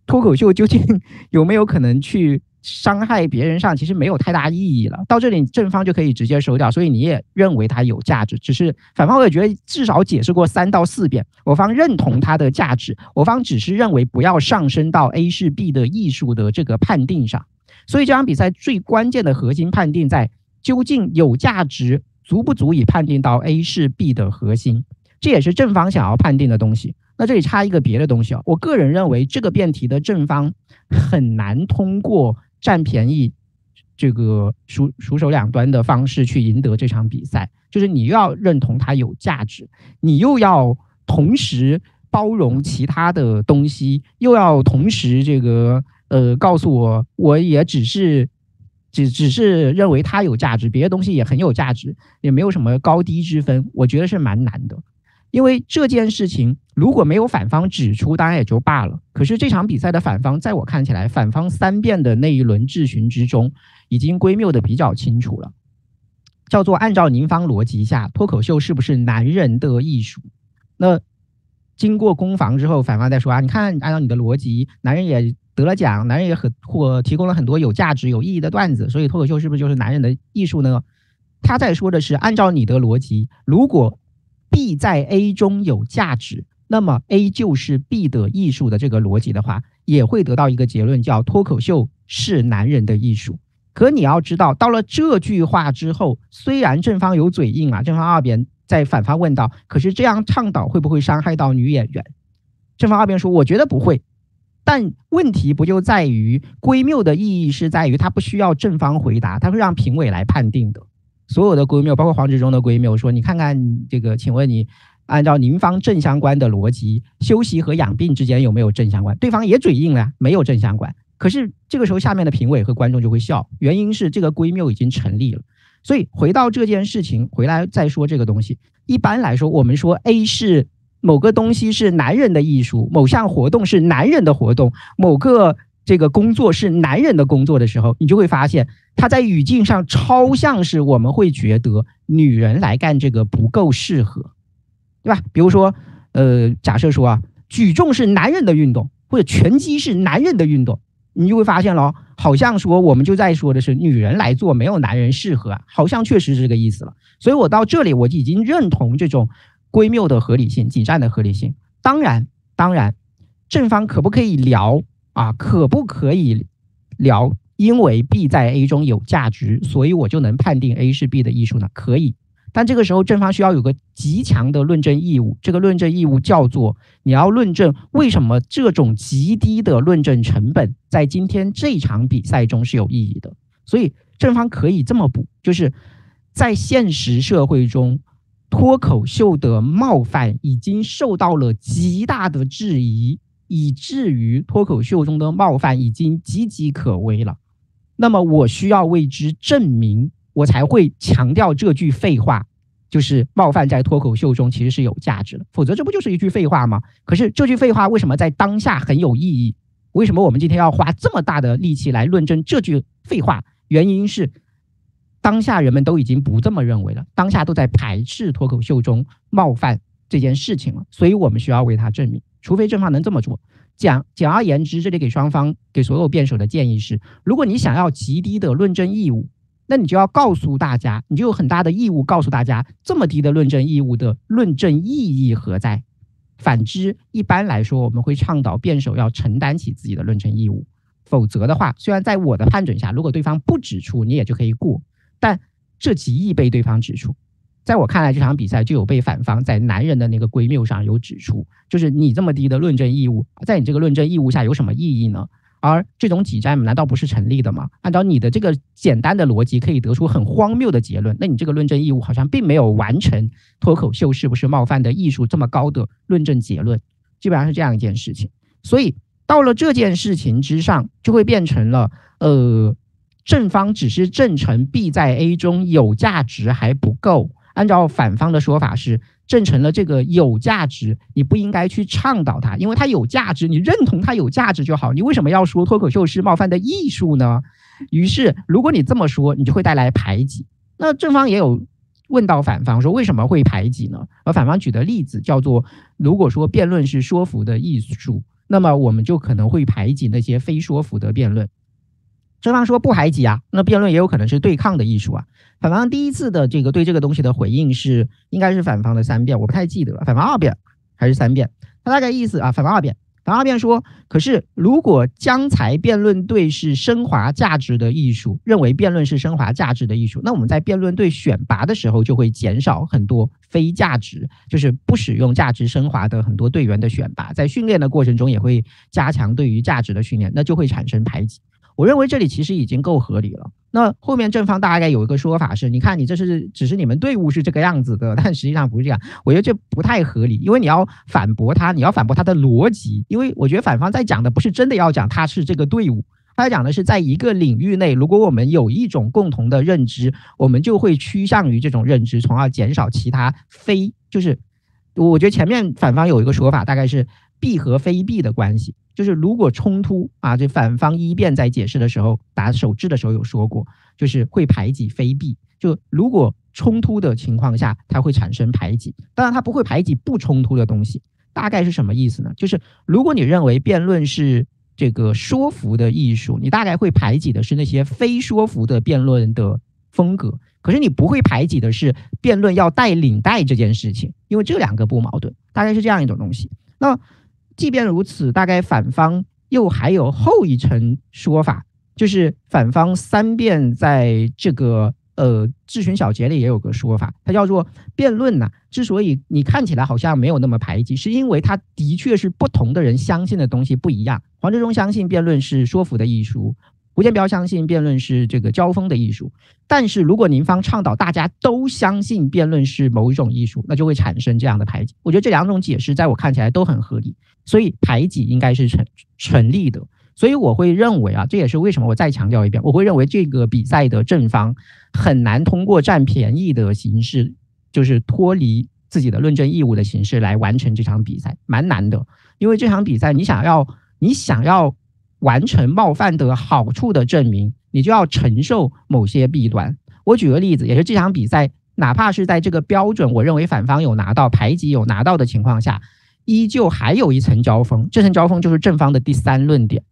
Speaker 11: 脱口秀究竟有没有可能去伤害别人上，其实没有太大意义了。到这里正方就可以直接收掉，所以你也认为它有价值。只是反方我也觉得至少解释过三到四遍，我方认同它的价值，我方只是认为不要上升到 A 是 B 的艺术的这个判定上。所以这场比赛最关键的核心判定在究竟有价值足不足以判定到 A 是 B 的核心，这也是正方想要判定的东西。那这里插一个别的东西啊，我个人认为这个辩题的正方很难通过占便宜这个熟熟手两端的方式去赢得这场比赛，就是你又要认同它有价值，你又要同时包容其他的东西，又要同时这个呃告诉我，我也只是只只是认为它有价值，别的东西也很有价值，也没有什么高低之分，我觉得是蛮难的。因为这件事情如果没有反方指出，当然也就罢了。可是这场比赛的反方，在我看起来，反方三辩的那一轮质询之中，已经归谬的比较清楚了，叫做按照您方逻辑下，脱口秀是不是男人的艺术？那经过攻防之后，反方再说啊，你看按照你的逻辑，男人也得了奖，男人也很或提供了很多有价值、有意义的段子，所以脱口秀是不是就是男人的艺术呢？他在说的是，按照你的逻辑，如果 B 在 A 中有价值，那么 A 就是 B 的艺术的这个逻辑的话，也会得到一个结论，叫脱口秀是男人的艺术。可你要知道，到了这句话之后，虽然正方有嘴硬啊，正方二辩在反方问道，可是这样倡导会不会伤害到女演员？正方二辩说，我觉得不会。但问题不就在于归谬的意义是在于它不需要正方回答，它会让评委来判定的。所有的归谬，包括黄执中的归谬，说你看看这个，请问你按照您方正相关的逻辑，休息和养病之间有没有正相关？对方也嘴硬了，没有正相关。可是这个时候下面的评委和观众就会笑，原因是这个归谬已经成立了。所以回到这件事情，回来再说这个东西。一般来说，我们说 A 是某个东西是男人的艺术，某项活动是男人的活动，某个这个工作是男人的工作的时候，你就会发现。它在语境上超像是我们会觉得女人来干这个不够适合，对吧？比如说，呃，假设说啊，举重是男人的运动，或者拳击是男人的运动，你就会发现了，好像说我们就在说的是女人来做，没有男人适合啊，好像确实是这个意思了。所以我到这里我已经认同这种归谬的合理性、挤占的合理性。当然，当然，正方可不可以聊啊？可不可以聊？因为 B 在 A 中有价值，所以我就能判定 A 是 B 的艺术呢？可以，但这个时候正方需要有个极强的论证义务，这个论证义务叫做你要论证为什么这种极低的论证成本在今天这场比赛中是有意义的。所以正方可以这么补，就是在现实社会中，脱口秀的冒犯已经受到了极大的质疑，以至于脱口秀中的冒犯已经岌岌可危了。那么我需要为之证明，我才会强调这句废话，就是冒犯在脱口秀中其实是有价值的，否则这不就是一句废话吗？可是这句废话为什么在当下很有意义？为什么我们今天要花这么大的力气来论证这句废话？原因是当下人们都已经不这么认为了，当下都在排斥脱口秀中冒犯这件事情了，所以我们需要为他证明，除非正方能这么做。讲简而言之，这里给双方给所有辩手的建议是：如果你想要极低的论证义务，那你就要告诉大家，你就有很大的义务告诉大家，这么低的论证义务的论证意义何在？反之，一般来说，我们会倡导辩手要承担起自己的论证义务，否则的话，虽然在我的判准下，如果对方不指出，你也就可以过，但这极易被对方指出。在我看来，这场比赛就有被反方在男人的那个归谬上有指出，就是你这么低的论证义务，在你这个论证义务下有什么意义呢？而这种挤占难道不是成立的吗？按照你的这个简单的逻辑，可以得出很荒谬的结论。那你这个论证义务好像并没有完成脱口秀是不是冒犯的艺术这么高的论证结论，基本上是这样一件事情。所以到了这件事情之上，就会变成了呃，正方只是证成 B 在 A 中有价值还不够。按照反方的说法是证成了这个有价值，你不应该去倡导它，因为它有价值，你认同它有价值就好。你为什么要说脱口秀是冒犯的艺术呢？于是，如果你这么说，你就会带来排挤。那正方也有问到反方说为什么会排挤呢？而反方举的例子叫做，如果说辩论是说服的艺术，那么我们就可能会排挤那些非说服的辩论。正方说不排挤啊，那辩论也有可能是对抗的艺术啊。反方第一次的这个对这个东西的回应是，应该是反方的三辩，我不太记得了，反方二辩还是三辩？他大概意思啊，反方二辩，反方二辩说，可是如果将才辩论队是升华价值的艺术，认为辩论是升华价值的艺术，那我们在辩论队选拔的时候就会减少很多非价值，就是不使用价值升华的很多队员的选拔，在训练的过程中也会加强对于价值的训练，那就会产生排挤。我认为这里其实已经够合理了。那后面正方大概有一个说法是，你看你这是只是你们队伍是这个样子的，但实际上不是这样。我觉得这不太合理，因为你要反驳他，你要反驳他的逻辑。因为我觉得反方在讲的不是真的要讲他是这个队伍，他讲的是在一个领域内，如果我们有一种共同的认知，我们就会趋向于这种认知，从而减少其他非就是。我觉得前面反方有一个说法，大概是必和非必的关系，就是如果冲突啊，这反方一辩在解释的时候打手质的时候有说过，就是会排挤非必。就如果冲突的情况下，它会产生排挤，当然它不会排挤不冲突的东西。大概是什么意思呢？就是如果你认为辩论是这个说服的艺术，你大概会排挤的是那些非说服的辩论的风格。可是你不会排挤的是辩论要带领带这件事情，因为这两个不矛盾，大概是这样一种东西。那即便如此，大概反方又还有后一层说法，就是反方三辩在这个呃质询小节里也有个说法，它叫做辩论呢，之所以你看起来好像没有那么排挤，是因为它的确是不同的人相信的东西不一样。黄志忠相信辩论是说服的艺术。胡建彪相信辩论是这个交锋的艺术，但是如果您方倡导大家都相信辩论是某一种艺术，那就会产生这样的排挤。我觉得这两种解释在我看起来都很合理，所以排挤应该是成成立的。所以我会认为啊，这也是为什么我再强调一遍，我会认为这个比赛的正方很难通过占便宜的形式，就是脱离自己的论证义务的形式来完成这场比赛，蛮难的。因为这场比赛你想要，你想要。完成冒犯的好处的证明，你就要承受某些弊端。我举个例子，也是这场比赛，哪怕是在这个标准，我认为反方有拿到排挤有拿到的情况下，依旧还有一层交锋。这层交锋就是正方的第三论点。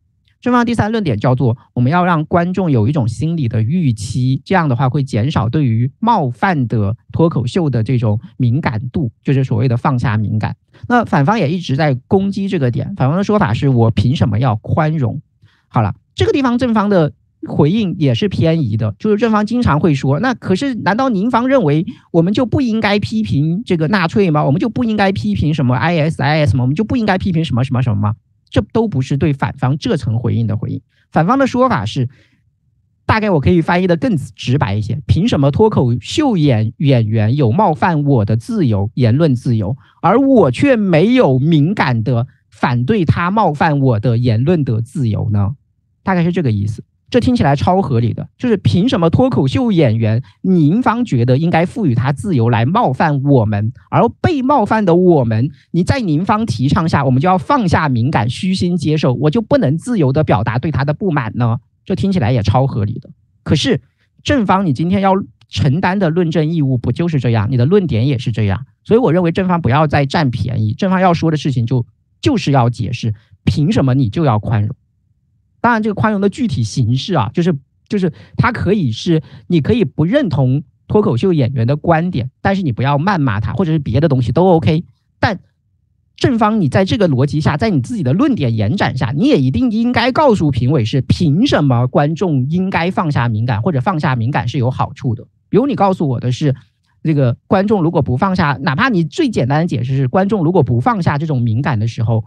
Speaker 11: 正方第三论点叫做，我们要让观众有一种心理的预期，这样的话会减少对于冒犯的脱口秀的这种敏感度，就是所谓的放下敏感。那反方也一直在攻击这个点，反方的说法是我凭什么要宽容？好了，这个地方正方的回应也是偏移的，就是正方经常会说，那可是难道您方认为我们就不应该批评这个纳粹吗？我们就不应该批评什么 ISIS 吗？我们就不应该批评什么什么什么吗？这都不是对反方这层回应的回应。反方的说法是，大概我可以翻译的更直白一些：凭什么脱口秀演演员有冒犯我的自由、言论自由，而我却没有敏感的反对他冒犯我的言论的自由呢？大概是这个意思。这听起来超合理的，就是凭什么脱口秀演员您方觉得应该赋予他自由来冒犯我们，而被冒犯的我们，你在您方提倡下，我们就要放下敏感，虚心接受，我就不能自由的表达对他的不满呢？这听起来也超合理的。可是正方你今天要承担的论证义务不就是这样？你的论点也是这样，所以我认为正方不要再占便宜，正方要说的事情就就是要解释，凭什么你就要宽容？当然，这个宽容的具体形式啊，就是就是它可以是，你可以不认同脱口秀演员的观点，但是你不要谩骂他，或者是别的东西都 OK。但正方你在这个逻辑下，在你自己的论点延展下，你也一定应该告诉评委是凭什么观众应该放下敏感，或者放下敏感是有好处的。比如你告诉我的是，这个观众如果不放下，哪怕你最简单的解释是，观众如果不放下这种敏感的时候。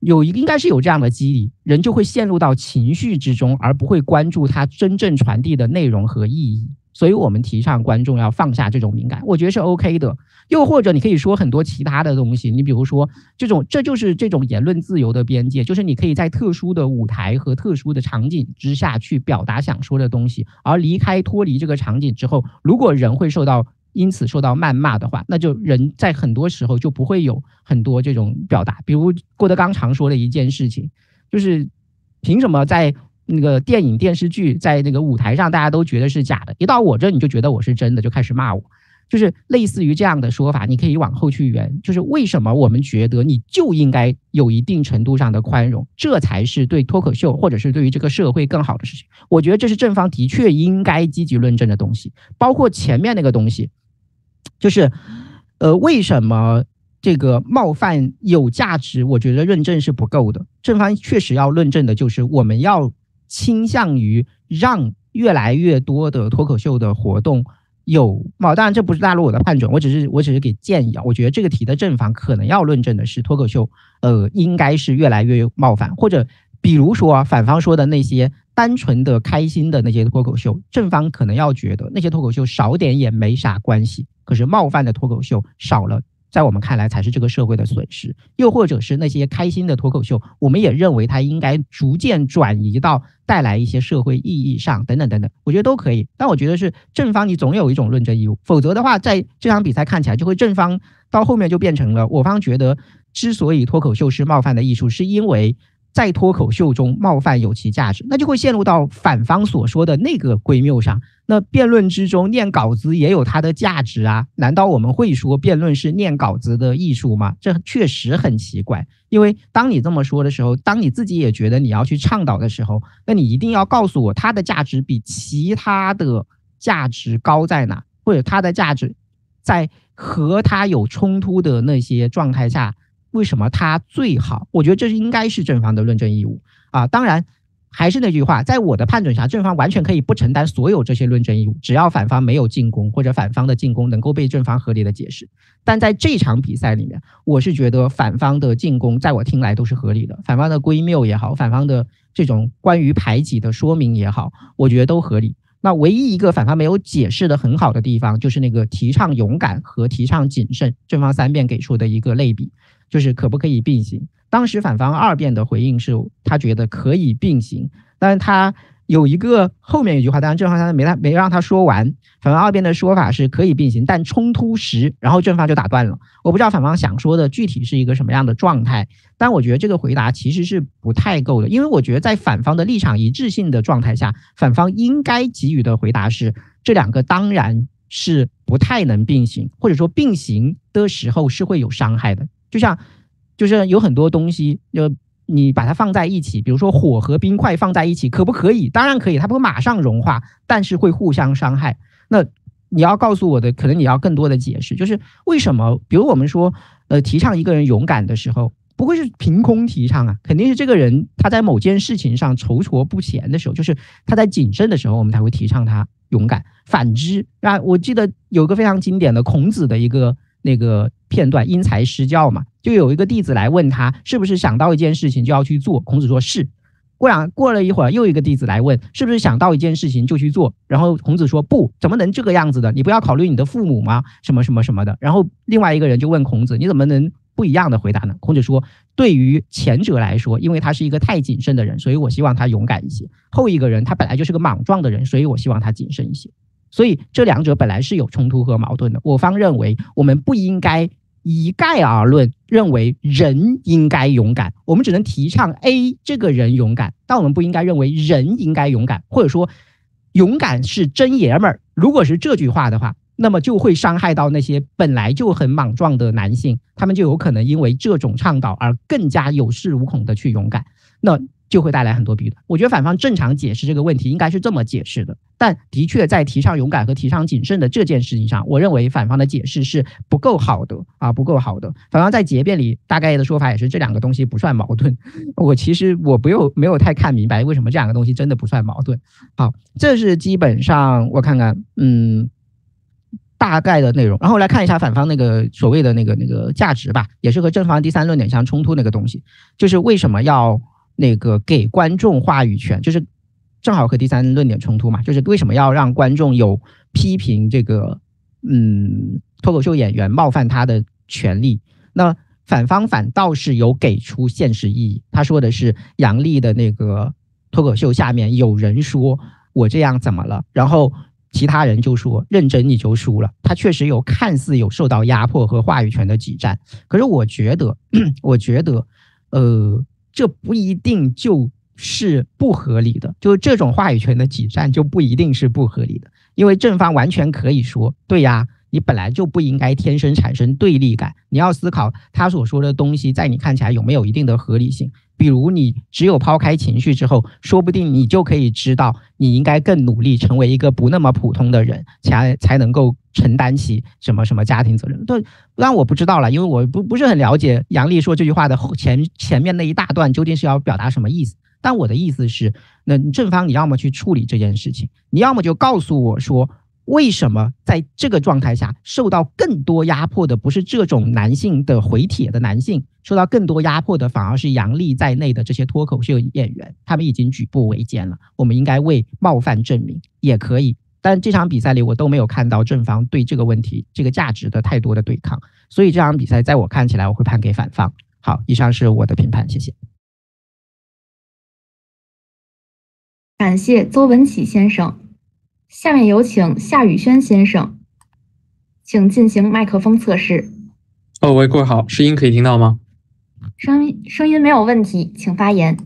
Speaker 11: 有一应该是有这样的机理，人就会陷入到情绪之中，而不会关注他真正传递的内容和意义。所以，我们提倡观众要放下这种敏感，我觉得是 OK 的。又或者，你可以说很多其他的东西，你比如说这种，这就是这种言论自由的边界，就是你可以在特殊的舞台和特殊的场景之下去表达想说的东西，而离开脱离这个场景之后，如果人会受到。因此受到谩骂的话，那就人在很多时候就不会有很多这种表达。比如郭德纲常说的一件事情，就是凭什么在那个电影电视剧在那个舞台上大家都觉得是假的，一到我这你就觉得我是真的，就开始骂我。就是类似于这样的说法，你可以往后去圆。就是为什么我们觉得你就应该有一定程度上的宽容，这才是对脱口秀或者是对于这个社会更好的事情。我觉得这是正方的确应该积极论证的东西，包括前面那个东西。就是，呃，为什么这个冒犯有价值？我觉得论证是不够的。正方确实要论证的就是，我们要倾向于让越来越多的脱口秀的活动有冒。当然，这不是大陆我的判准，我只是我只是给建议啊。我觉得这个题的正方可能要论证的是，脱口秀呃应该是越来越冒犯，或者比如说反方说的那些。单纯的开心的那些脱口秀，正方可能要觉得那些脱口秀少点也没啥关系。可是冒犯的脱口秀少了在我们看来才是这个社会的损失，又或者是那些开心的脱口秀，我们也认为它应该逐渐转移到带来一些社会意义上，等等等等，我觉得都可以。但我觉得是正方，你总有一种论证义务，否则的话，在这场比赛看起来就会正方到后面就变成了我方觉得，之所以脱口秀是冒犯的艺术，是因为。在脱口秀中冒犯有其价值，那就会陷入到反方所说的那个归谬上。那辩论之中念稿子也有它的价值啊？难道我们会说辩论是念稿子的艺术吗？这确实很奇怪。因为当你这么说的时候，当你自己也觉得你要去倡导的时候，那你一定要告诉我它的价值比其他的价值高在哪，或者它的价值在和它有冲突的那些状态下。为什么他最好？我觉得这是应该是正方的论证义务啊。当然，还是那句话，在我的判准下，正方完全可以不承担所有这些论证义务，只要反方没有进攻或者反方的进攻能够被正方合理的解释。但在这场比赛里面，我是觉得反方的进攻在我听来都是合理的，反方的归谬也好，反方的这种关于排挤的说明也好，我觉得都合理。那唯一一个反方没有解释的很好的地方，就是那个提倡勇敢和提倡谨慎，正方三辩给出的一个类比。就是可不可以并行？当时反方二辩的回应是，他觉得可以并行，但是他有一个后面一句话，当然正方他没他没让他说完。反方二辩的说法是可以并行，但冲突时，然后正方就打断了。我不知道反方想说的具体是一个什么样的状态，但我觉得这个回答其实是不太够的，因为我觉得在反方的立场一致性的状态下，反方应该给予的回答是这两个当然是不太能并行，或者说并行的时候是会有伤害的。就像，就是有很多东西，就你把它放在一起，比如说火和冰块放在一起，可不可以？当然可以，它不会马上融化，但是会互相伤害。那你要告诉我的，可能你要更多的解释，就是为什么？比如我们说，呃，提倡一个人勇敢的时候，不会是凭空提倡啊，肯定是这个人他在某件事情上踌躇不前的时候，就是他在谨慎的时候，我们才会提倡他勇敢。反之，啊，我记得有个非常经典的孔子的一个。那个片段因材施教嘛，就有一个弟子来问他是不是想到一件事情就要去做。孔子说是。过两过了一会儿，又一个弟子来问是不是想到一件事情就去做。然后孔子说不，怎么能这个样子的？你不要考虑你的父母吗？什么什么什么的。然后另外一个人就问孔子，你怎么能不一样的回答呢？孔子说，对于前者来说，因为他是一个太谨慎的人，所以我希望他勇敢一些。后一个人他本来就是个莽撞的人，所以我希望他谨慎一些。所以这两者本来是有冲突和矛盾的。我方认为，我们不应该一概而论，认为人应该勇敢。我们只能提倡 A 这个人勇敢，但我们不应该认为人应该勇敢，或者说勇敢是真爷们儿。如果是这句话的话，那么就会伤害到那些本来就很莽撞的男性，他们就有可能因为这种倡导而更加有恃无恐的去勇敢。那。就会带来很多弊端。我觉得反方正常解释这个问题应该是这么解释的，但的确在提倡勇敢和提倡谨慎的这件事情上，我认为反方的解释是不够好的啊，不够好的。反方在结辩里大概的说法也是这两个东西不算矛盾。我其实我不有没有太看明白为什么这两个东西真的不算矛盾。好，这是基本上我看看，嗯，大概的内容。然后来看一下反方那个所谓的那个那个价值吧，也是和正方第三论点相冲突那个东西，就是为什么要。那个给观众话语权，就是正好和第三论点冲突嘛，就是为什么要让观众有批评这个嗯脱口秀演员冒犯他的权利？那反方反倒是有给出现实意义，他说的是杨笠的那个脱口秀下面有人说我这样怎么了，然后其他人就说认真你就输了，他确实有看似有受到压迫和话语权的挤占，可是我觉得，我觉得，呃。这不一定就 是不合理的，就是这种话语权的挤占就不一定是不合理的，因为正方完全可以说，对呀，你本来就不应该天生产生对立感，你要思考他所说的东西在你看起来有没有一定的合理性。比如你只有抛开情绪之后，说不定你就可以知道你应该更努力，成为一个不那么普通的人，才才能够承担起什么什么家庭责任。对，当然我不知道了，因为我不不是很了解杨丽说这句话的前前面那一大段究竟是要表达什么意思。但我的意思是，那正方你要么去处理这件事情，你要么就告诉我说。为什么在这个状态下受到更多压迫的不是这种男性的回帖的男性，受到更多压迫的反而是杨笠在内的这些脱口秀演员？他们已经举步维艰了。我们应该为冒犯证明，也可以但这场比赛里我都没有看到正方对这个问题、这个价值的太多的对抗，所以这场比赛在我看起来，我会判给反方。好，以上是我的评判，谢谢。
Speaker 1: 感谢邹文启先生，下面有请夏宇轩先生，请进行麦克风测试。
Speaker 12: 哦，喂，各位好，声音可以听到吗？
Speaker 1: 声音声音没有问题，请发言。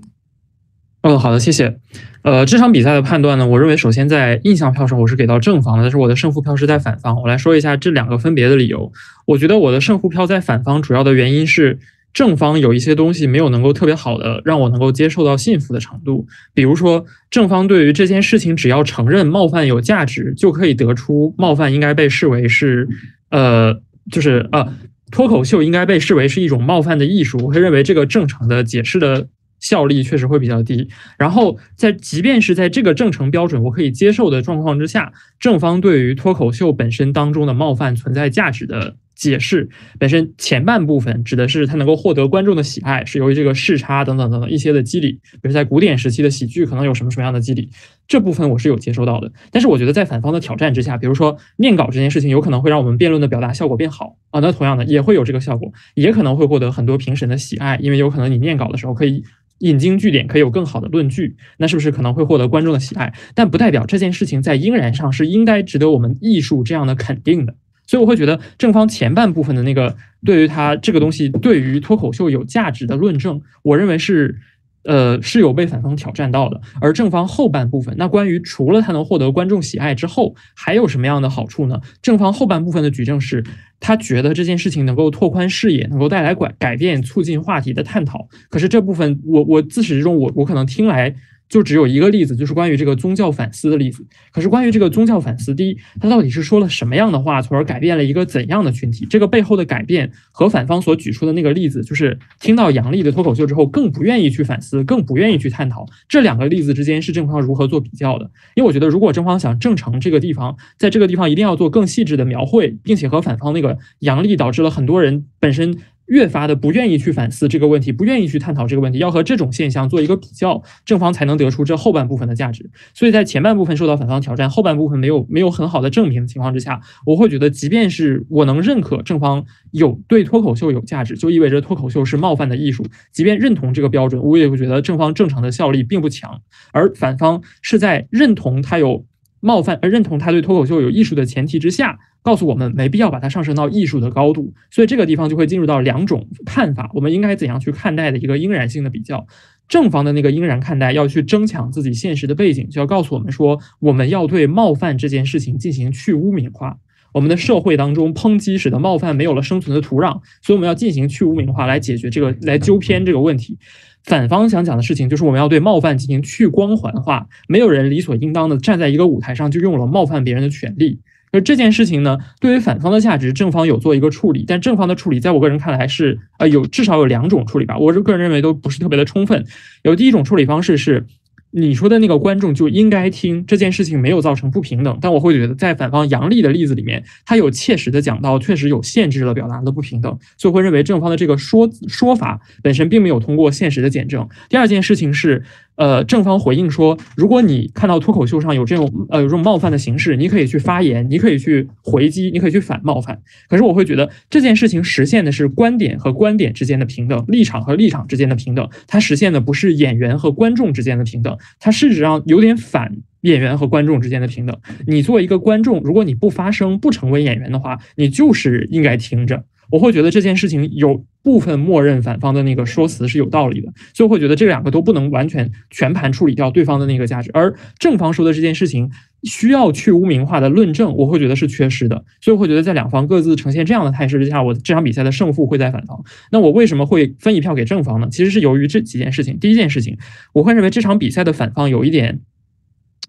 Speaker 12: 哦，好的，谢谢。呃，这场比赛的判断呢，我认为首先在印象票上我是给到正方的，但是我的胜负票是在反方。我来说一下这两个分别的理由。我觉得我的胜负票在反方，主要的原因是正方有一些东西没有能够特别好的让我能够接受到信服的程度。比如说，正方对于这件事情只要承认冒犯有价值，就可以得出冒犯应该被视为是，呃，就是呃，脱口秀应该被视为是一种冒犯的艺术。我会认为这个正常的解释的。效力确实会比较低，然后在即便是在这个正常标准我可以接受的状况之下，正方对于脱口秀本身当中的冒犯存在价值的解释本身前半部分指的是它能够获得观众的喜爱，是由于这个视差等等等等一些的机理，比如在古典时期的喜剧可能有什么什么样的机理，这部分我是有接收到的。但是我觉得在反方的挑战之下，比如说念稿这件事情有可能会让我们辩论的表达效果变好啊，那同样的也会有这个效果，也可能会获得很多评审的喜爱，因为有可能你念稿的时候可以。引经据典可以有更好的论据，那是不是可能会获得观众的喜爱？但不代表这件事情在应然上是应该值得我们艺术这样的肯定的。所以我会觉得正方前半部分的那个对于他这个东西对于脱口秀有价值的论证，我认为是。呃，是有被反方挑战到的，而正方后半部分，那关于除了他能获得观众喜爱之后，还有什么样的好处呢？正方后半部分的举证是，他觉得这件事情能够拓宽视野，能够带来改改变，促进话题的探讨。可是这部分，我我自始至终，我我可能听来。就只有一个例子，就是关于这个宗教反思的例子。可是关于这个宗教反思，第一，他到底是说了什么样的话，从而改变了一个怎样的群体？这个背后的改变和反方所举出的那个例子，就是听到杨笠的脱口秀之后，更不愿意去反思，更不愿意去探讨。这两个例子之间是正方如何做比较的？因为我觉得，如果正方想正成这个地方，在这个地方一定要做更细致的描绘，并且和反方那个杨笠导致了很多人本身。越发的不愿意去反思这个问题，不愿意去探讨这个问题，要和这种现象做一个比较，正方才能得出这后半部分的价值。所以在前半部分受到反方挑战，后半部分没有没有很好的证明的情况之下，我会觉得，即便是我能认可正方有对脱口秀有价值，就意味着脱口秀是冒犯的艺术。即便认同这个标准，我也会觉得正方正常的效力并不强，而反方是在认同他有冒犯，而认同他对脱口秀有艺术的前提之下。告诉我们没必要把它上升到艺术的高度，所以这个地方就会进入到两种看法，我们应该怎样去看待的一个应然性的比较。正方的那个应然看待，要去争抢自己现实的背景，就要告诉我们说，我们要对冒犯这件事情进行去污名化。我们的社会当中抨击使得冒犯没有了生存的土壤，所以我们要进行去污名化来解决这个，来纠偏这个问题。反方想讲的事情就是我们要对冒犯进行去光环化，没有人理所应当的站在一个舞台上就拥有了冒犯别人的权利。而这件事情呢，对于反方的价值，正方有做一个处理，但正方的处理，在我个人看来是，呃，有至少有两种处理吧，我是个人认为都不是特别的充分。有第一种处理方式是。你说的那个观众就应该听这件事情没有造成不平等，但我会觉得在反方杨丽的例子里面，他有切实的讲到，确实有限制了表达的不平等，所以会认为正方的这个说说法本身并没有通过现实的检证。第二件事情是，呃，正方回应说，如果你看到脱口秀上有这种呃有这种冒犯的形式，你可以去发言，你可以去回击，你可以去反冒犯。可是我会觉得这件事情实现的是观点和观点之间的平等，立场和立场之间的平等，它实现的不是演员和观众之间的平等。它事实上有点反演员和观众之间的平等。你作为一个观众，如果你不发声、不成为演员的话，你就是应该听着。我会觉得这件事情有部分默认反方的那个说辞是有道理的，所以会觉得这两个都不能完全全盘处理掉对方的那个价值。而正方说的这件事情需要去污名化的论证，我会觉得是缺失的。所以我会觉得在两方各自呈现这样的态势之下，我这场比赛的胜负会在反方。那我为什么会分一票给正方呢？其实是由于这几件事情。第一件事情，我会认为这场比赛的反方有一点。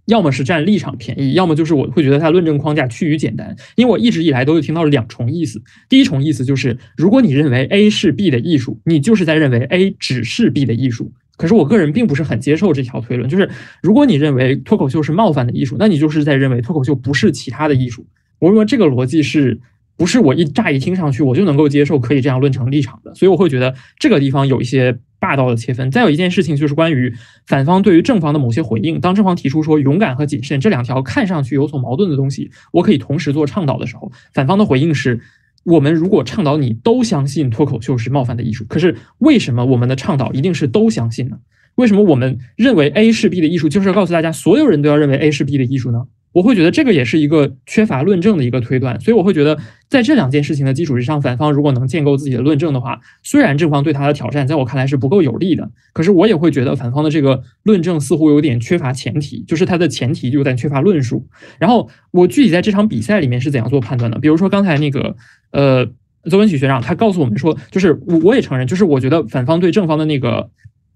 Speaker 12: 要么是占立场便宜，要么就是我会觉得它论证框架趋于简单。因为我一直以来都是听到两重意思。第一重意思就是，如果你认为 A 是 B 的艺术，你就是在认为 A 只是 B 的艺术。可是我个人并不是很接受这条推论，就是如果你认为脱口秀是冒犯的艺术，那你就是在认为脱口秀不是其他的艺术。我认为这个逻辑是不是我一乍一听上去我就能够接受可以这样论成立场的，所以我会觉得这个地方有一些霸道的切分。再有一件事情就是关于反方对于正方的某些回应，当正方提出说勇敢和谨慎这两条看上去有所矛盾的东西，我可以同时做倡导的时候，反方的回应是。我们如果倡导你都相信脱口秀是冒犯的艺术，可是为什么我们的倡导一定是都相信呢？为什么我们认为 A 是 B 的艺术，就是要告诉大家所有人都要认为 A 是 B 的艺术呢？我会觉得这个也是一个缺乏论证的一个推断，所以我会觉得在这两件事情的基础之上，反方如果能建构自己的论证的话，虽然正方对他的挑战在我看来是不够有力的，可是我也会觉得反方的这个论证似乎有点缺乏前提，就是他的前提有点缺乏论述。然后我具体在这场比赛里面是怎样做判断的？比如说刚才那个呃邹文启学长他告诉我们说，就是我我也承认，就是我觉得反方对正方的那个。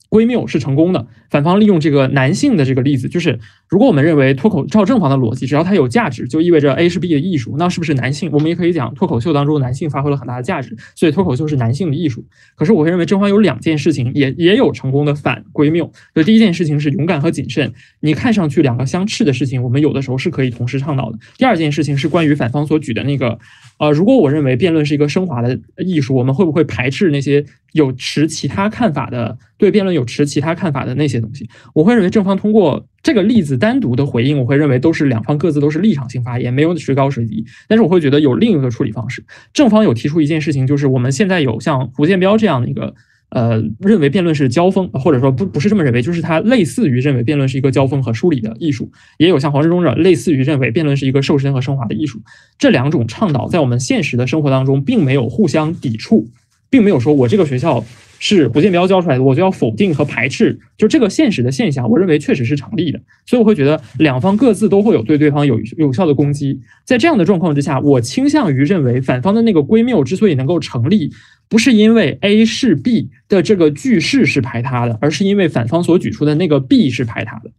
Speaker 12: 归谬是成功的，反方利用这个男性的这个例子，就是如果我们认为脱口照正方的逻辑，只要它有价值，就意味着 A 是 B 的艺术，那是不是男性？我们也可以讲脱口秀当中男性发挥了很大的价值，所以脱口秀是男性的艺术。可是我会认为正方有两件事情也也有成功的反归谬。就第一件事情是勇敢和谨慎，你看上去两个相斥的事情，我们有的时候是可以同时倡导的。第二件事情是关于反方所举的那个，呃，如果我认为辩论是一个升华的艺术，我们会不会排斥那些？有持其他看法的，对辩论有持其他看法的那些东西，我会认为正方通过这个例子单独的回应，我会认为都是两方各自都是立场性发言，没有谁高谁低。但是我会觉得有另一个处理方式，正方有提出一件事情，就是我们现在有像胡建彪这样的一个，呃，认为辩论是交锋，或者说不不是这么认为，就是他类似于认为辩论是一个交锋和梳理的艺术，也有像黄志忠这类似于认为辩论是一个瘦身和升华的艺术。这两种倡导在我们现实的生活当中并没有互相抵触。并没有说我这个学校是胡建彪教出来的，我就要否定和排斥，就这个现实的现象，我认为确实是成立的，所以我会觉得两方各自都会有对对方有有效的攻击。在这样的状况之下，我倾向于认为反方的那个归谬之所以能够成立，不是因为 A 是 B 的这个句式是排他的，而是因为反方所举出的那个 B 是排他的。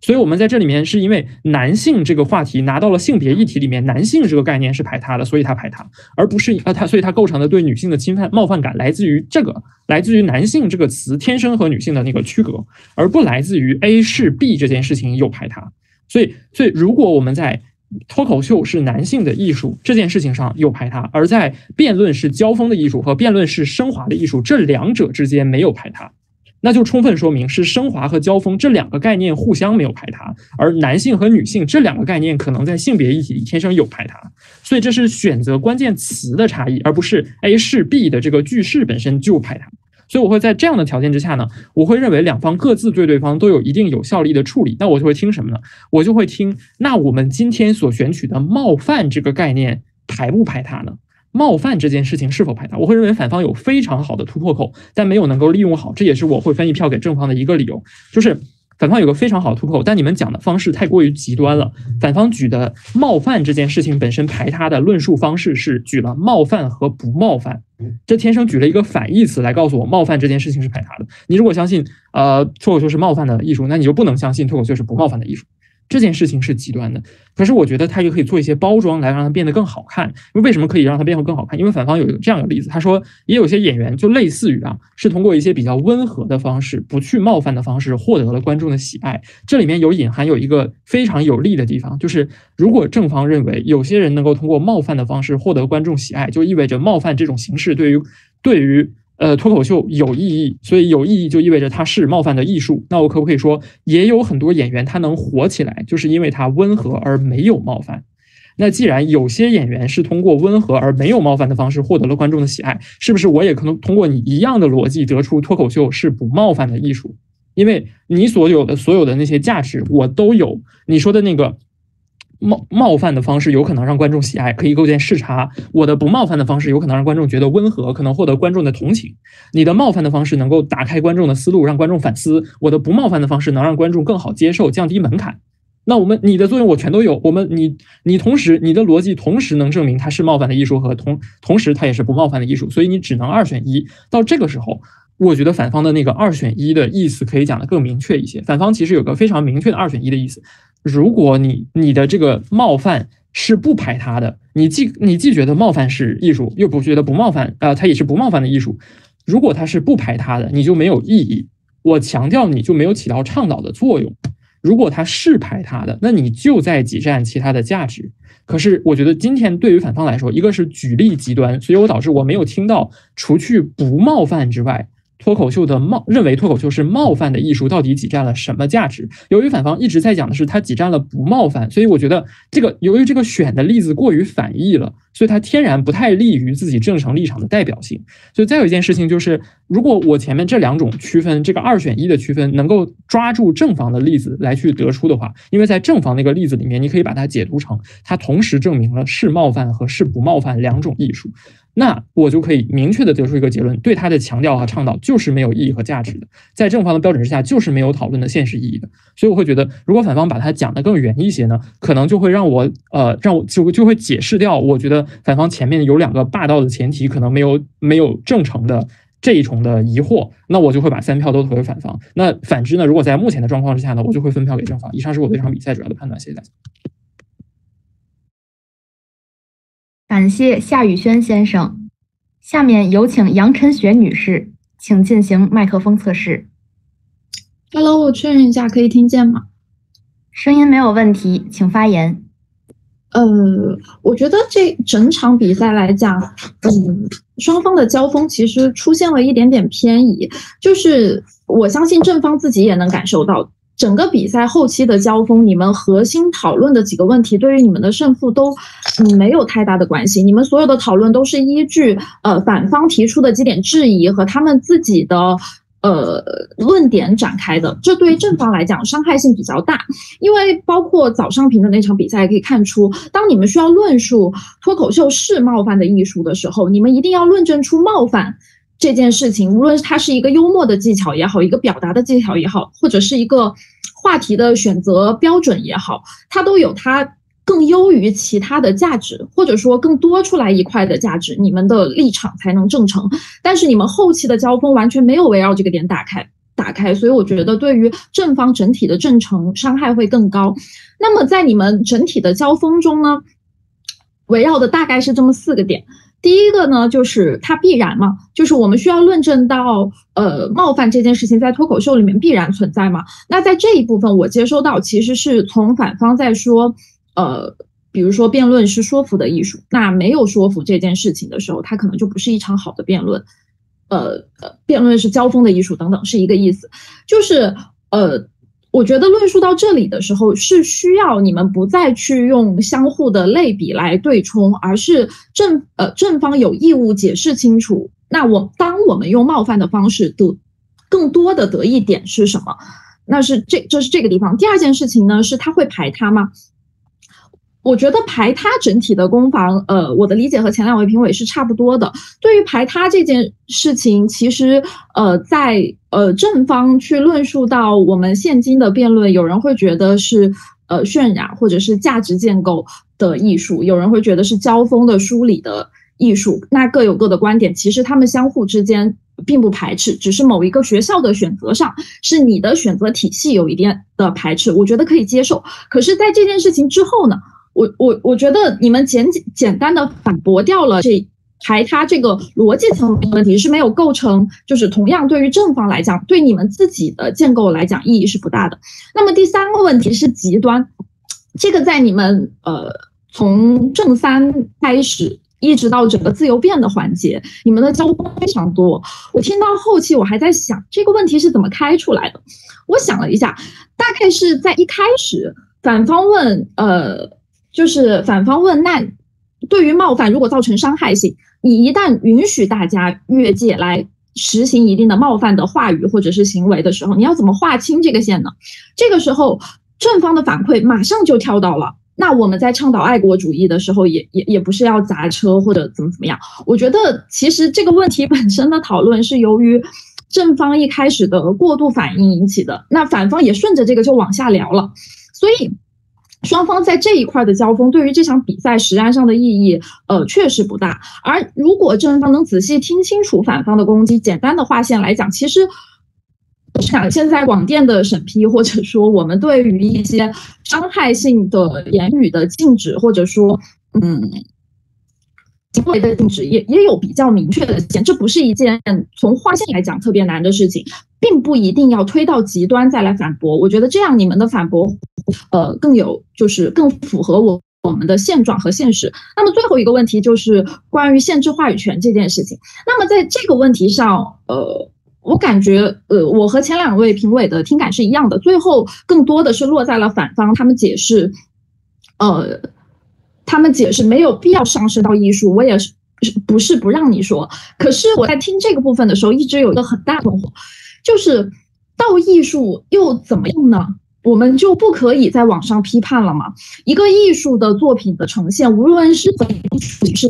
Speaker 12: 所以，我们在这里面是因为男性这个话题拿到了性别议题里面，男性这个概念是排他的，所以他排他，而不是呃他，所以他构成的对女性的侵犯冒犯感来自于这个，来自于男性这个词天生和女性的那个区隔，而不来自于 A 是 B 这件事情有排他。所以，所以如果我们在脱口秀是男性的艺术这件事情上有排他，而在辩论是交锋的艺术和辩论是升华的艺术这两者之间没有排他。那就充分说明是升华和交锋这两个概念互相没有排他，而男性和女性这两个概念可能在性别议题里天生有排他，所以这是选择关键词的差异，而不是 A 是 B 的这个句式本身就排他。所以我会在这样的条件之下呢，我会认为两方各自对对方都有一定有效力的处理，那我就会听什么呢？我就会听那我们今天所选取的冒犯这个概念排不排他呢？冒犯这件事情是否排他？我会认为反方有非常好的突破口，但没有能够利用好，这也是我会分一票给正方的一个理由。就是反方有个非常好的突破口，但你们讲的方式太过于极端了。反方举的冒犯这件事情本身排他的论述方式是举了冒犯和不冒犯，这天生举了一个反义词来告诉我冒犯这件事情是排他的。你如果相信呃脱口秀是冒犯的艺术，那你就不能相信脱口秀是不冒犯的艺术。这件事情是极端的，可是我觉得他也可以做一些包装来让它变得更好看。为为什么可以让它变得更好看？因为反方有这样的例子，他说也有些演员就类似于啊，是通过一些比较温和的方式，不去冒犯的方式，获得了观众的喜爱。这里面有隐含有一个非常有利的地方，就是如果正方认为有些人能够通过冒犯的方式获得观众喜爱，就意味着冒犯这种形式对于对于。呃，脱口秀有意义，所以有意义就意味着它是冒犯的艺术。那我可不可以说，也有很多演员他能火起来，就是因为他温和而没有冒犯？那既然有些演员是通过温和而没有冒犯的方式获得了观众的喜爱，是不是我也可能通过你一样的逻辑得出脱口秀是不冒犯的艺术？因为你所有的所有的那些价值我都有，你说的那个。冒冒犯的方式有可能让观众喜爱，可以构建视差。我的不冒犯的方式有可能让观众觉得温和，可能获得观众的同情。你的冒犯的方式能够打开观众的思路，让观众反思。我的不冒犯的方式能让观众更好接受，降低门槛。那我们你的作用我全都有。我们你你同时你的逻辑同时能证明它是冒犯的艺术和同同时它也是不冒犯的艺术，所以你只能二选一。到这个时候，我觉得反方的那个二选一的意思可以讲的更明确一些。反方其实有个非常明确的二选一的意思。如果你你的这个冒犯是不排他的，你既你既觉得冒犯是艺术，又不觉得不冒犯啊，它也是不冒犯的艺术。如果它是不排他的，你就没有意义。我强调你就没有起到倡导的作用。如果他是排他的，那你就在挤占其他的价值。可是我觉得今天对于反方来说，一个是举例极端，所以我导致我没有听到除去不冒犯之外。脱口秀的冒认为脱口秀是冒犯的艺术，到底挤占了什么价值？由于反方一直在讲的是他挤占了不冒犯，所以我觉得这个由于这个选的例子过于反义了，所以它天然不太利于自己正常立场的代表性。所以再有一件事情就是，如果我前面这两种区分，这个二选一的区分能够抓住正方的例子来去得出的话，因为在正方那个例子里面，你可以把它解读成它同时证明了是冒犯和是不冒犯两种艺术。那我就可以明确的得出一个结论，对他的强调和倡导就是没有意义和价值的，在正方的标准之下就是没有讨论的现实意义的。所以我会觉得，如果反方把它讲得更圆一些呢，可能就会让我呃让我就就会解释掉，我觉得反方前面有两个霸道的前提，可能没有没有正常的这一重的疑惑，那我就会把三票都投给反方。那反之呢，如果在目前的状况之下呢，我就会分票给正方。以上是我对这场比赛主要的判断，谢谢大家。
Speaker 1: 感谢夏宇轩先生，下面有请杨晨雪女士，请进行麦克风测试。
Speaker 13: Hello，我确认一下，可以听见吗？
Speaker 1: 声音没有问题，请发言。
Speaker 13: 呃，我觉得这整场比赛来讲，嗯，双方的交锋其实出现了一点点偏移，就是我相信正方自己也能感受到。整个比赛后期的交锋，你们核心讨论的几个问题，对于你们的胜负都没有太大的关系。你们所有的讨论都是依据呃反方提出的几点质疑和他们自己的呃论点展开的，这对于正方来讲伤害性比较大。因为包括早上评的那场比赛可以看出，当你们需要论述脱口秀是冒犯的艺术的时候，你们一定要论证出冒犯。这件事情，无论它是一个幽默的技巧也好，一个表达的技巧也好，或者是一个话题的选择标准也好，它都有它更优于其他的价值，或者说更多出来一块的价值，你们的立场才能正成。但是你们后期的交锋完全没有围绕这个点打开打开，所以我觉得对于正方整体的正成伤害会更高。那么在你们整体的交锋中呢，围绕的大概是这么四个点。第一个呢，就是它必然嘛，就是我们需要论证到，呃，冒犯这件事情在脱口秀里面必然存在嘛。那在这一部分，我接收到其实是从反方在说，呃，比如说辩论是说服的艺术，那没有说服这件事情的时候，它可能就不是一场好的辩论。呃，辩论是交锋的艺术等等，是一个意思，就是呃。我觉得论述到这里的时候，是需要你们不再去用相互的类比来对冲，而是正呃正方有义务解释清楚。那我当我们用冒犯的方式得更多的得益点是什么？那是这这是这个地方。第二件事情呢，是他会排他吗？我觉得排他整体的攻防，呃，我的理解和前两位评委是差不多的。对于排他这件事情，其实，呃，在呃正方去论述到我们现今的辩论，有人会觉得是呃渲染或者是价值建构的艺术，有人会觉得是交锋的梳理的艺术，那各有各的观点。其实他们相互之间并不排斥，只是某一个学校的选择上，是你的选择体系有一定的排斥，我觉得可以接受。可是，在这件事情之后呢？我我我觉得你们简简单的反驳掉了这排他这个逻辑层面的问题是没有构成，就是同样对于正方来讲，对你们自己的建构来讲意义是不大的。那么第三个问题是极端，这个在你们呃从正三开始一直到整个自由辩的环节，你们的交锋非常多。我听到后期我还在想这个问题是怎么开出来的，我想了一下，大概是在一开始反方问呃。就是反方问，那对于冒犯如果造成伤害性，你一旦允许大家越界来实行一定的冒犯的话语或者是行为的时候，你要怎么划清这个线呢？这个时候正方的反馈马上就跳到了，那我们在倡导爱国主义的时候，也也也不是要砸车或者怎么怎么样。我觉得其实这个问题本身的讨论是由于正方一开始的过度反应引起的，那反方也顺着这个就往下聊了，所以。双方在这一块的交锋，对于这场比赛实战上的意义，呃，确实不大。而如果正方能仔细听清楚反方的攻击，简单的划线来讲，其实，想现在广电的审批，或者说我们对于一些伤害性的言语的禁止，或者说，嗯。行为的禁止也也有比较明确的线，这不是一件从划线来讲特别难的事情。
Speaker 14: 并不一定要推到极端再来反驳。我觉得这样你们的反驳，呃，更有就是更符合我我们的现状和现实。那么最后一个问题就是关于限制话语权这件事情。那么在这个问题上，呃。我感觉，呃，我和前两位评委的听感是一样的，最后更多的是落在了反方，他们解释，呃，他们解释没有必要上升到艺术，我也是不是不让你说，可是我在听这个部分的时候，一直有一个很大困惑，就是到艺术又怎么样呢？我们就不可以在网上批判了吗？一个艺术的作品的呈现，无论是艺术是。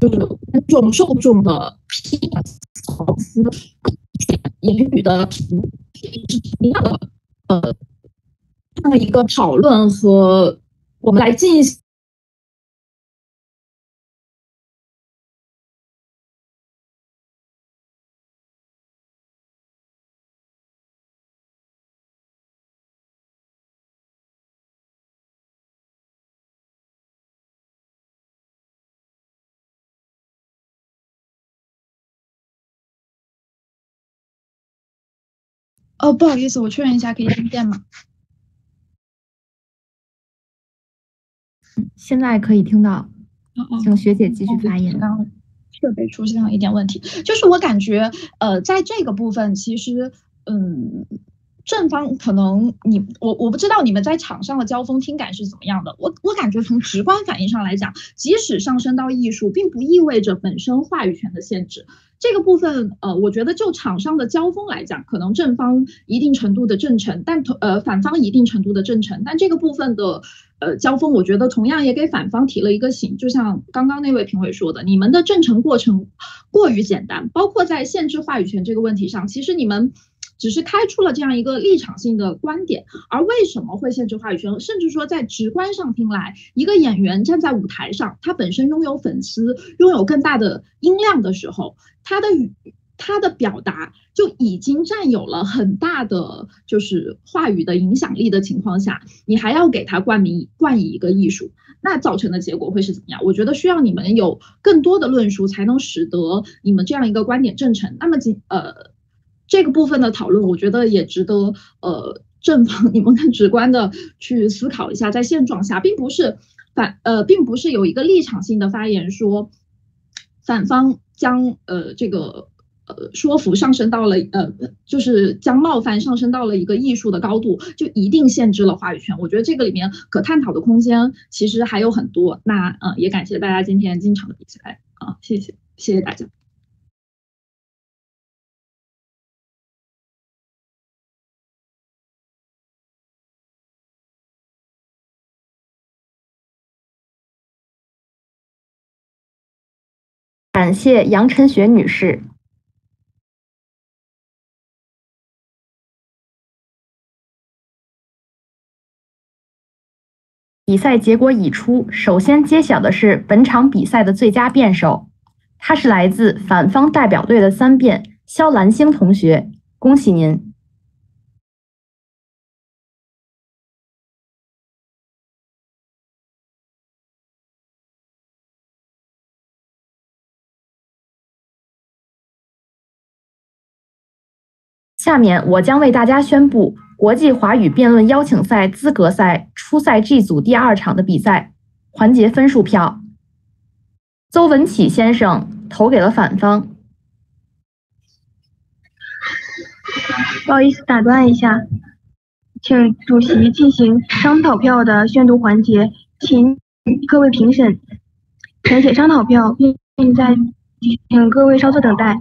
Speaker 14: 就是观众受众的批词、言语的是一样的，呃，这样一个讨论和我们来进行。
Speaker 13: 哦，不好意思，我确认一下，可以听见吗？
Speaker 1: 嗯，现在可以听到。请学姐继续发言。
Speaker 13: 设备出现了一点问题，就是我感觉，呃，在这个部分，其实，嗯，正方可能你我我不知道你们在场上的交锋听感是怎么样的。我我感觉从直观反应上来讲，即使上升到艺术，并不意味着本身话语权的限制。这个部分，呃，我觉得就场上的交锋来讲，可能正方一定程度的正诚，但同呃反方一定程度的正诚，但这个部分的呃交锋，我觉得同样也给反方提了一个醒，就像刚刚那位评委说的，你们的正诚过程过于简单，包括在限制话语权这个问题上，其实你们。只是开出了这样一个立场性的观点，而为什么会限制话语权？甚至说在直观上听来，一个演员站在舞台上，他本身拥有粉丝，拥有更大的音量的时候，他的语，他的表达就已经占有了很大的就是话语的影响力的情况下，你还要给他冠名冠以一个艺术，那造成的结果会是怎么样？我觉得需要你们有更多的论述，才能使得你们这样一个观点正成。那么今呃。这个部分的讨论，我觉得也值得呃正方你们更直观的去思考一下，在现状下，并不是反呃，并不是有一个立场性的发言说反方将呃这个呃说服上升到了呃就是将冒犯上升到了一个艺术的高度，就一定限制了话语权。我觉得这个里面可探讨的空间其实还有很多。那呃也感谢大家今天经常的比赛啊，谢谢谢谢大家。
Speaker 1: 感谢杨晨雪女士。比赛结果已出，首先揭晓的是本场比赛的最佳辩手，他是来自反方代表队的三辩肖兰星同学，恭喜您！下面我将为大家宣布国际华语辩论邀请赛资格赛初赛 G 组第二场的比赛环节分数票。邹文启先生投给了反方。
Speaker 15: 不好意思，打断一下，请主席进行商讨票的宣读环节，请各位评审填写商讨票，并在请各位稍作等待。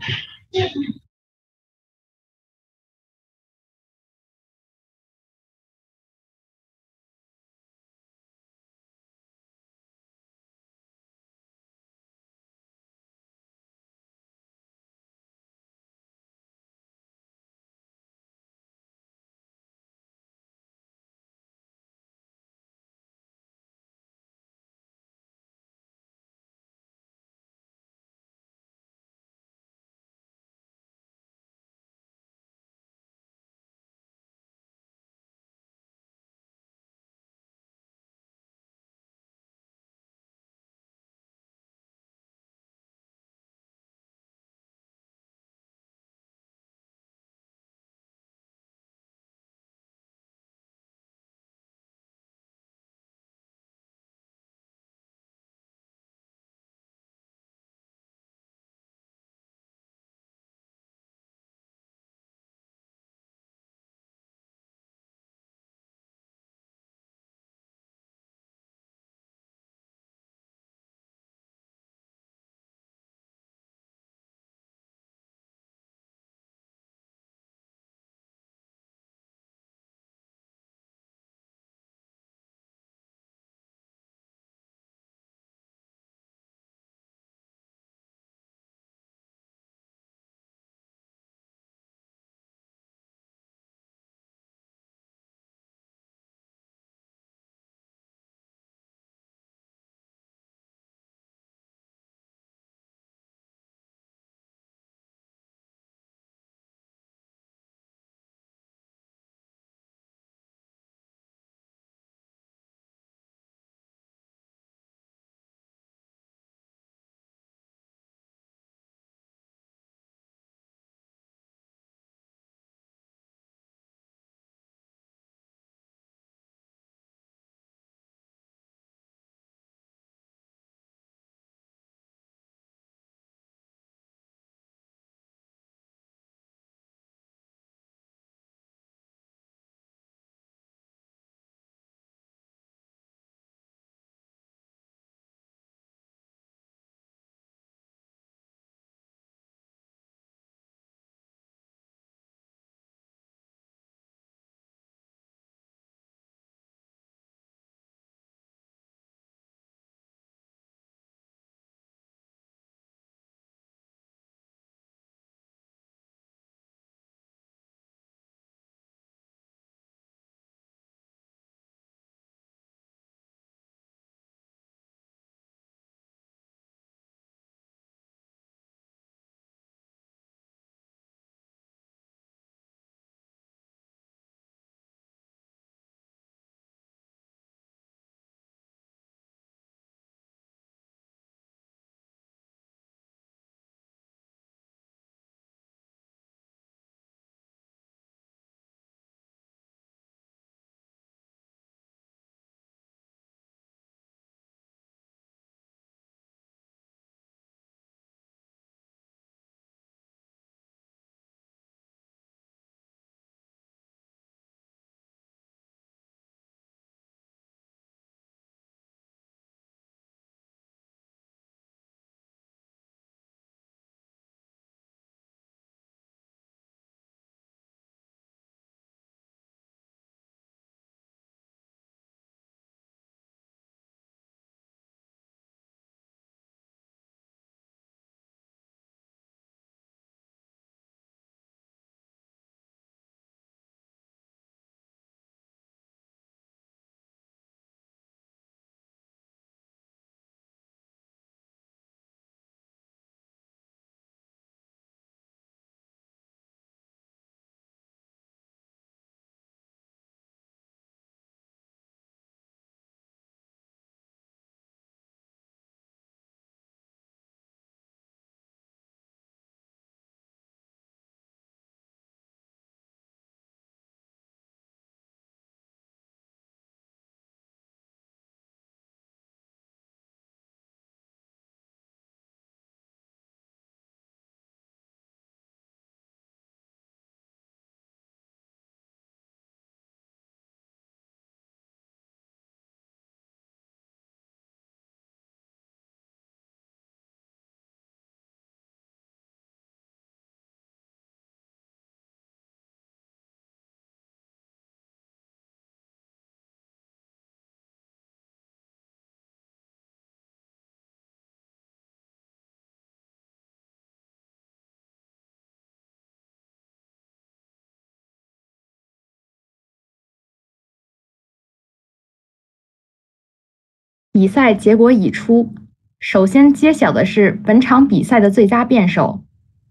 Speaker 1: 比赛结果已出，首先揭晓的是本场比赛的最佳辩手，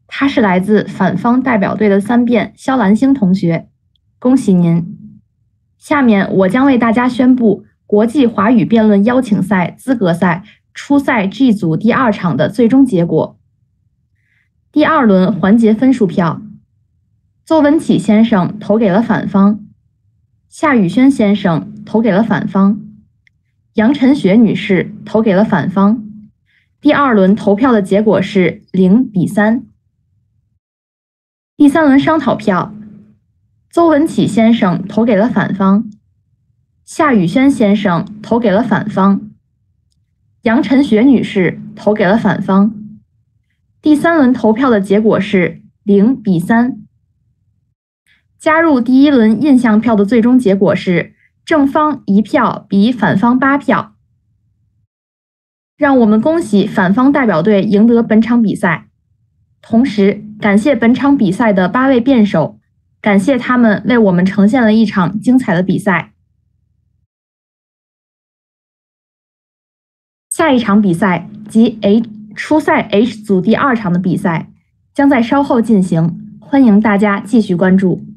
Speaker 1: 他是来自反方代表队的三辩肖兰星同学，恭喜您！下面我将为大家宣布国际华语辩论邀请赛资格赛初赛 G 组第二场的最终结果。第二轮环节分数票，邹文启先生投给了反方，夏宇轩先生投给了反方。杨晨雪女士投给了反方，第二轮投票的结果是零比三。第三轮商讨票，邹文启先生投给了反方，夏宇轩先生投给了反方，杨晨雪女士投给了反方。第三轮投票的结果是零比三。加入第一轮印象票的最终结果是。正方一票比反方八票，让我们恭喜反方代表队赢得本场比赛，同时感谢本场比赛的八位辩手，感谢他们为我们呈现了一场精彩的比赛。下一场比赛即 H 初赛 H 组第二场的比赛将在稍后进行，欢迎大家继续关注。